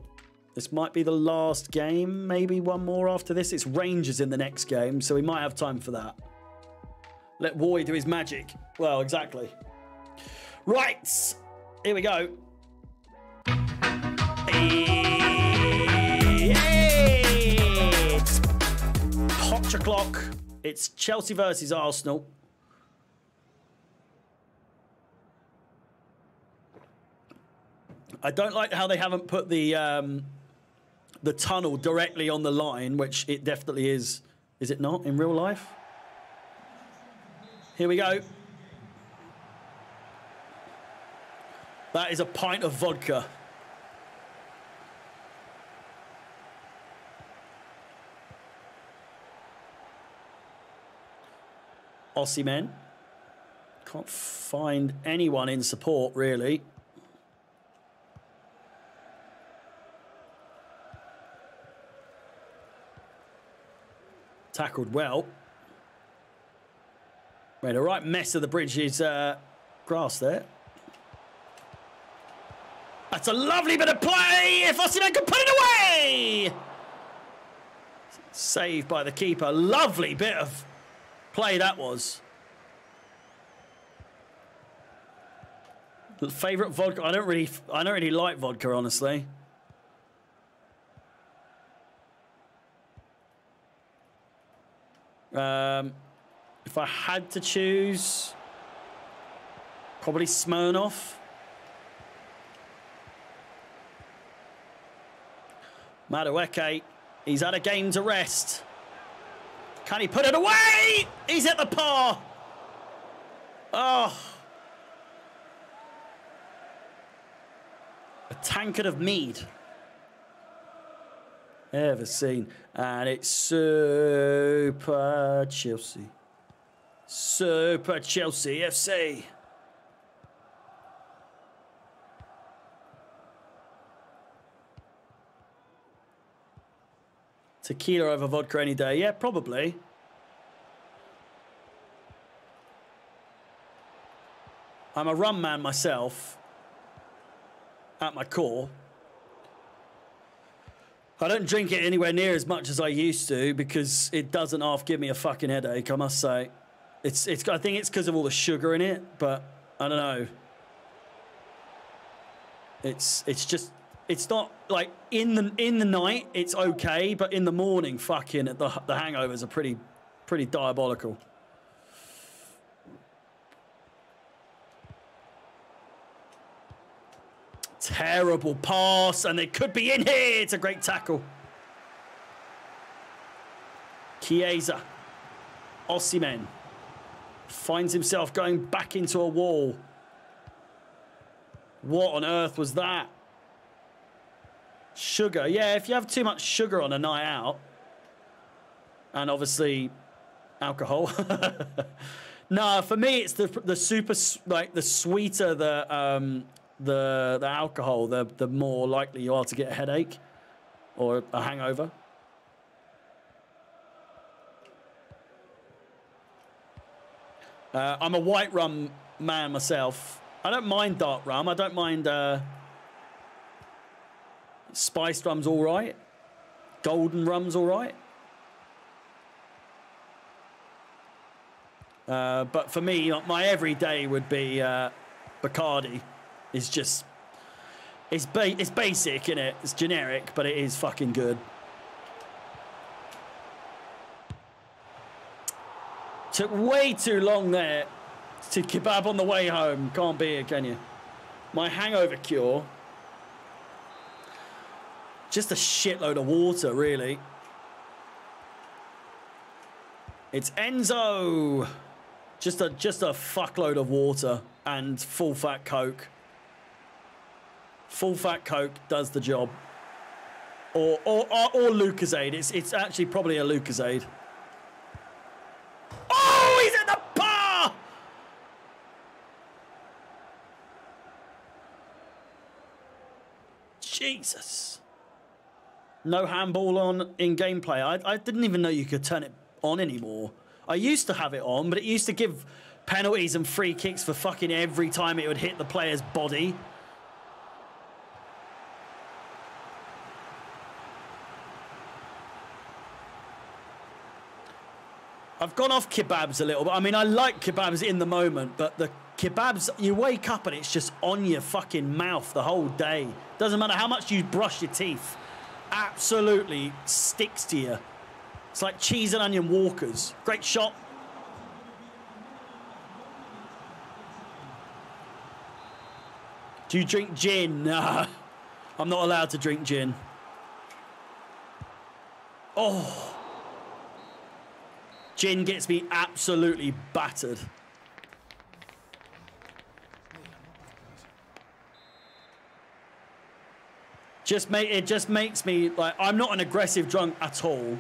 S1: This might be the last game, maybe one more after this. It's Rangers in the next game, so we might have time for that. Let Roy do his magic. Well, exactly. Right, here we go. It's Poch o'clock. It's Chelsea versus Arsenal. I don't like how they haven't put the um, the tunnel directly on the line, which it definitely is. Is it not in real life? Here we go. That is a pint of vodka. Osimhen. Can't find anyone in support, really. Tackled well. Made a right mess of the bridge's uh, grass there. That's a lovely bit of play. If Osimhen can put it away. Saved by the keeper. Lovely bit of play that was. The Favorite vodka? I don't really, I don't really like vodka, honestly. Um, if I had to choose, probably Smirnoff. Madueke, he's had a game to rest. Can he put it away? He's at the par. Oh. A tankard of mead. Ever seen. And it's Super Chelsea. Super Chelsea FC. Tequila over vodka any day? Yeah, probably. I'm a rum man myself at my core. I don't drink it anywhere near as much as I used to because it doesn't half give me a fucking headache, I must say. It's, it's, I think it's because of all the sugar in it, but I don't know. It's, it's just, it's not like in the in the night it's okay, but in the morning, fucking the the hangovers are pretty pretty diabolical. Terrible pass, and it could be in here. It's a great tackle. Chiesa. Osimhen. Finds himself going back into a wall. What on earth was that? Sugar. Yeah, if you have too much sugar on a night out, and obviously alcohol. no, for me, it's the the super like the sweeter the um, the the alcohol, the the more likely you are to get a headache or a hangover. Uh, I'm a white rum man myself. I don't mind dark rum. I don't mind uh, spiced rum's all right. Golden rum's all right. Uh, but for me, my everyday would be uh, Bacardi. Is just it's ba it's basic in it. It's generic, but it is fucking good. Took way too long there to kebab on the way home. Can't be it, can you? My hangover cure. Just a shitload of water, really. It's Enzo. Just a just a fuckload of water and full fat Coke. Full fat Coke does the job. Or or or, or Lucozade. It's it's actually probably a Lucozade. Oh, he's at the bar! Jesus. No handball on in gameplay. I, I didn't even know you could turn it on anymore. I used to have it on, but it used to give penalties and free kicks for fucking every time it would hit the player's body. I've gone off kebabs a little bit. I mean, I like kebabs in the moment, but the kebabs, you wake up and it's just on your fucking mouth the whole day. Doesn't matter how much you brush your teeth. Absolutely sticks to you. It's like cheese and onion walkers. Great shot. Do you drink gin? Nah. I'm not allowed to drink gin. Oh. Gin gets me absolutely battered. Just make it just makes me like I'm not an aggressive drunk at all.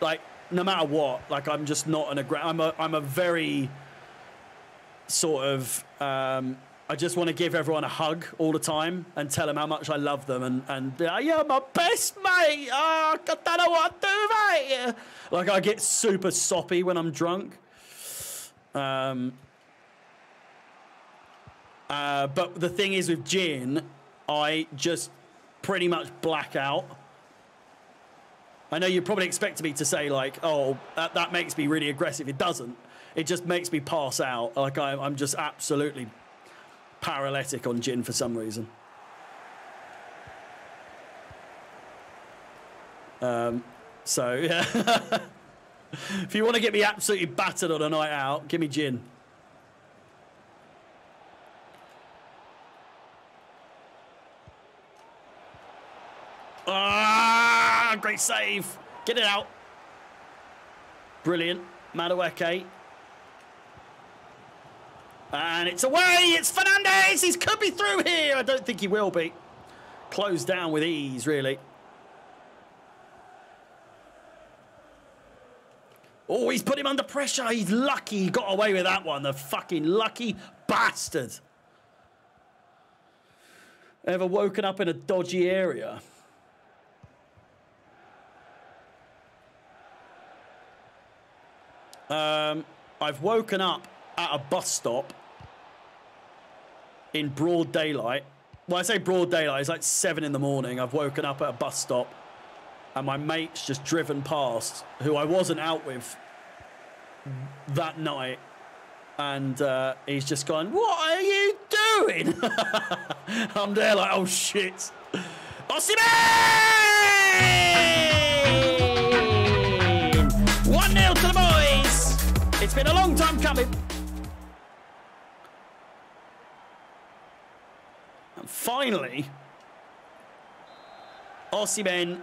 S1: Like no matter what, like I'm just not an aggressive. I'm a I'm a very sort of um, I just want to give everyone a hug all the time and tell them how much I love them and and be like, you're my best mate. Oh, I don't know what to do, mate. Like I get super soppy when I'm drunk. Um, uh, but the thing is with gin, I just pretty much black out. I know you probably expect me to say like, "Oh, that, that makes me really aggressive." It doesn't. It just makes me pass out. Like I, I'm just absolutely paralytic on gin for some reason. Um, so yeah, if you want to get me absolutely battered on a night out, give me gin. Ah, great save. Get it out. Brilliant. Madueke. And it's away. It's Fernandez. He could be through here. I don't think he will be. Closed down with ease, really. Oh, he's put him under pressure. He's lucky he got away with that one. The fucking lucky bastard. Ever woken up in a dodgy area? Um, I've woken up at a bus stop in broad daylight. Well, I say broad daylight, it's like seven in the morning. I've woken up at a bus stop and my mate's just driven past, who I wasn't out with that night. And uh, he's just gone, What are you doing? I'm there like, Oh shit. Osimhen! 1 0 to the boys. It's been a long time coming. Finally, Osimhen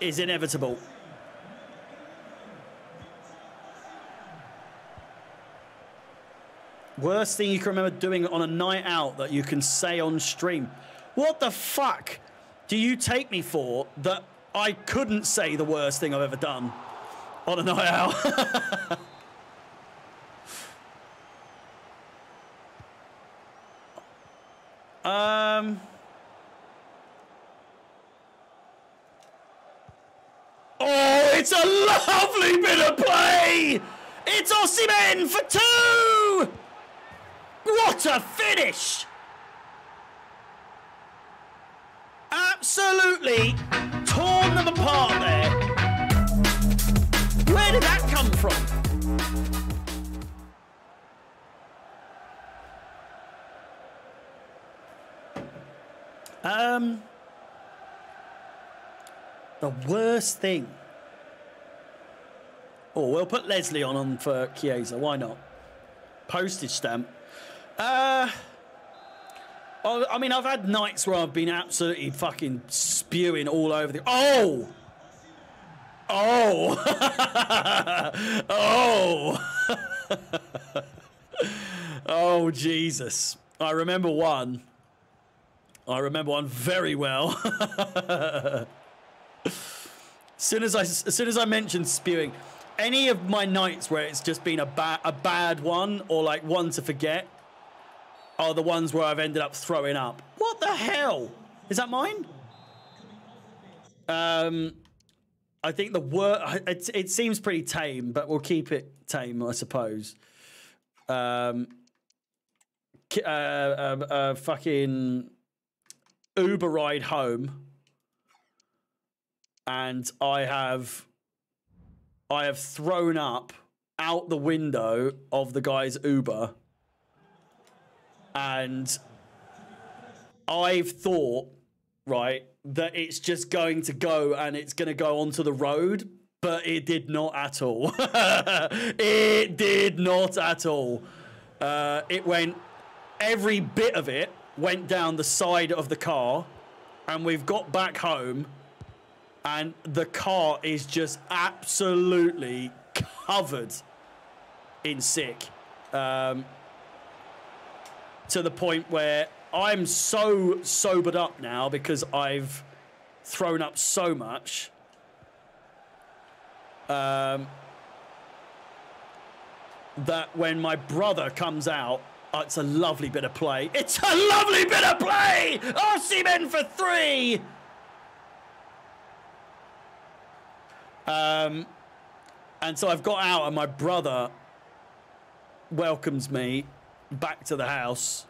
S1: is inevitable. Worst thing you can remember doing on a night out that you can say on stream. What the fuck do you take me for that I couldn't say the worst thing I've ever done on a night out? um. Oh, it's a lovely bit of play! It's Osimhen for two! What a finish! Absolutely torn them apart there. Where did that come from? Um, the worst thing. Oh, we'll put Lesley on on for Chiesa. Why not? Postage stamp. Uh, I mean, I've had nights where I've been absolutely fucking spewing all over the. Oh! Oh! oh! oh, Jesus. I remember one. I remember one very well. as soon as I, as soon as I mentioned spewing, any of my nights where it's just been a bad, a bad one or like one to forget, are the ones where I've ended up throwing up. What the hell? Is that mine? Um, I think the word it, it seems pretty tame, but we'll keep it tame, I suppose. Um, uh, uh, uh, fucking Uber ride home, and I have I have thrown up out the window of the guy's Uber, and I've thought right that it's just going to go and it's going to go onto the road, but it did not at all. it did not at all. Uh, it went every bit of it went down the side of the car, and we've got back home, and the car is just absolutely covered in sick. Um, to the point where I'm so sobered up now because I've thrown up so much. Um, that when my brother comes out, oh, it's a lovely bit of play. It's a lovely bit of play! Osimhen for three! Um, and so I've got out, and my brother welcomes me back to the house.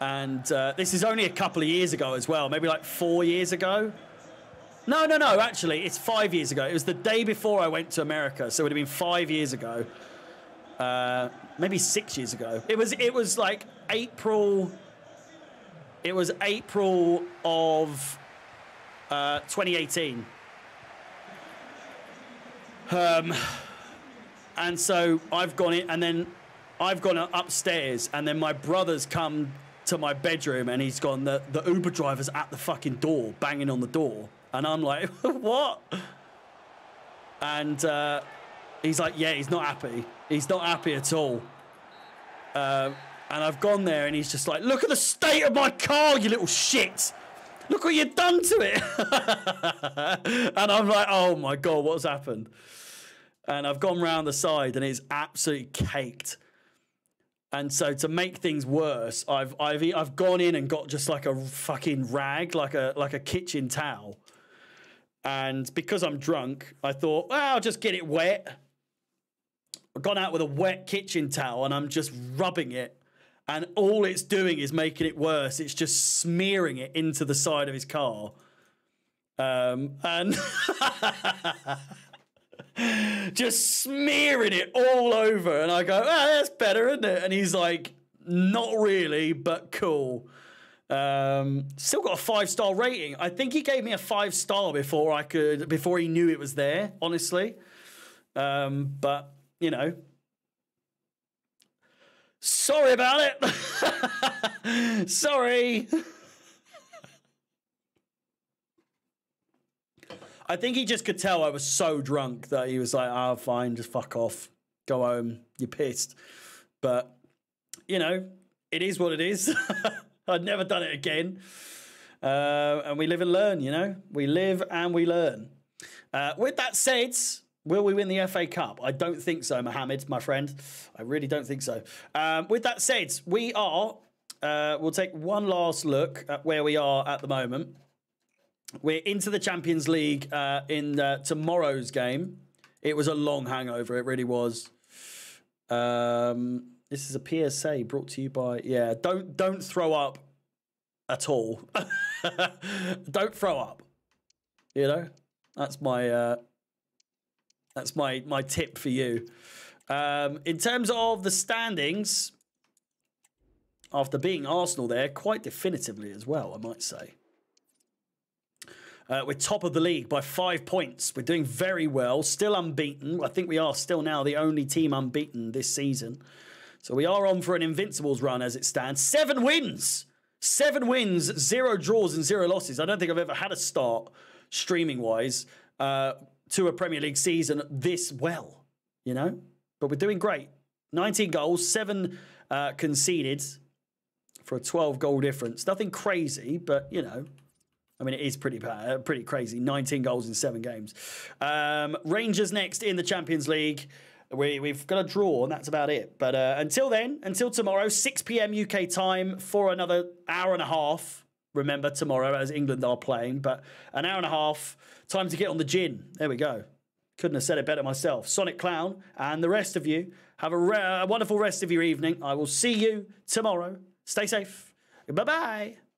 S1: And uh, this is only a couple of years ago as well, maybe like four years ago. No, no, no, actually, it's five years ago. It was the day before I went to America, so it would have been five years ago. Uh, maybe six years ago. It was, it was like April. It was April of uh, 2018. Um, and so I've gone in, and then I've gone upstairs, and then my brother's come to my bedroom, and he's gone. The the Uber driver's at the fucking door, banging on the door, and I'm like, what? And uh, he's like, yeah, he's not happy. He's not happy at all. Uh, and I've gone there, and he's just like, look at the state of my car, you little shit. Look what you've done to it. and I'm like, oh my god, what's happened? and I've gone round the side and it's absolutely caked. And so to make things worse, I've I've I've gone in and got just like a fucking rag, like a like a kitchen towel. And because I'm drunk, I thought, well, I'll just get it wet. Gone out with a wet kitchen towel and I'm just rubbing it. And all it's doing is making it worse. It's just smearing it into the side of his car. Um, and just smearing it all over. And I go, ah, that's better, isn't it? And he's like, not really, but cool. Um, still got a five star rating. I think he gave me a five star before I could, before he knew it was there, honestly. Um, but, you know, sorry about it. sorry. I think he just could tell I was so drunk that he was like, "Oh, fine, just fuck off, go home. You're pissed." But you know, it is what it is. I'd never done it again. Uh, and we live and learn. You know, we live and we learn. Uh, with that said, will we win the FA Cup? I don't think so, Mohammed, my friend. I really don't think so. Um, with that said, we are. Uh, we'll take one last look at where we are at the moment. We're into the Champions League uh, in uh, tomorrow's game. It was a long hangover. It really was. Um, this is a PSA brought to you by yeah. Don't don't throw up at all. don't throw up. You know, that's my uh, that's my my tip for you. Um, in terms of the standings, after being Arsenal there quite definitively as well, I might say. Uh, we're top of the league by five points. We're doing very well, still unbeaten. I think we are still now the only team unbeaten this season. So we are on for an Invincibles run as it stands. Seven wins! Seven wins, zero draws, and zero losses. I don't think I've ever had a start, streaming wise, uh, to a Premier League season this well, you know? But we're doing great. 19 goals, seven uh, conceded for a 12 goal difference. Nothing crazy, but, you know, I mean, it is pretty uh, pretty crazy. 19 goals in seven games. Um, Rangers next in the Champions League. We, we've got a draw, and that's about it. But uh, until then, until tomorrow, 6 p.m. UK time for another hour and a half. Remember, tomorrow, as England are playing, but an hour and a half. Time to get on the gin. There we go. Couldn't have said it better myself. Sonic Clown and the rest of you, have a, re- a wonderful rest of your evening. I will see you tomorrow. Stay safe. Bye bye.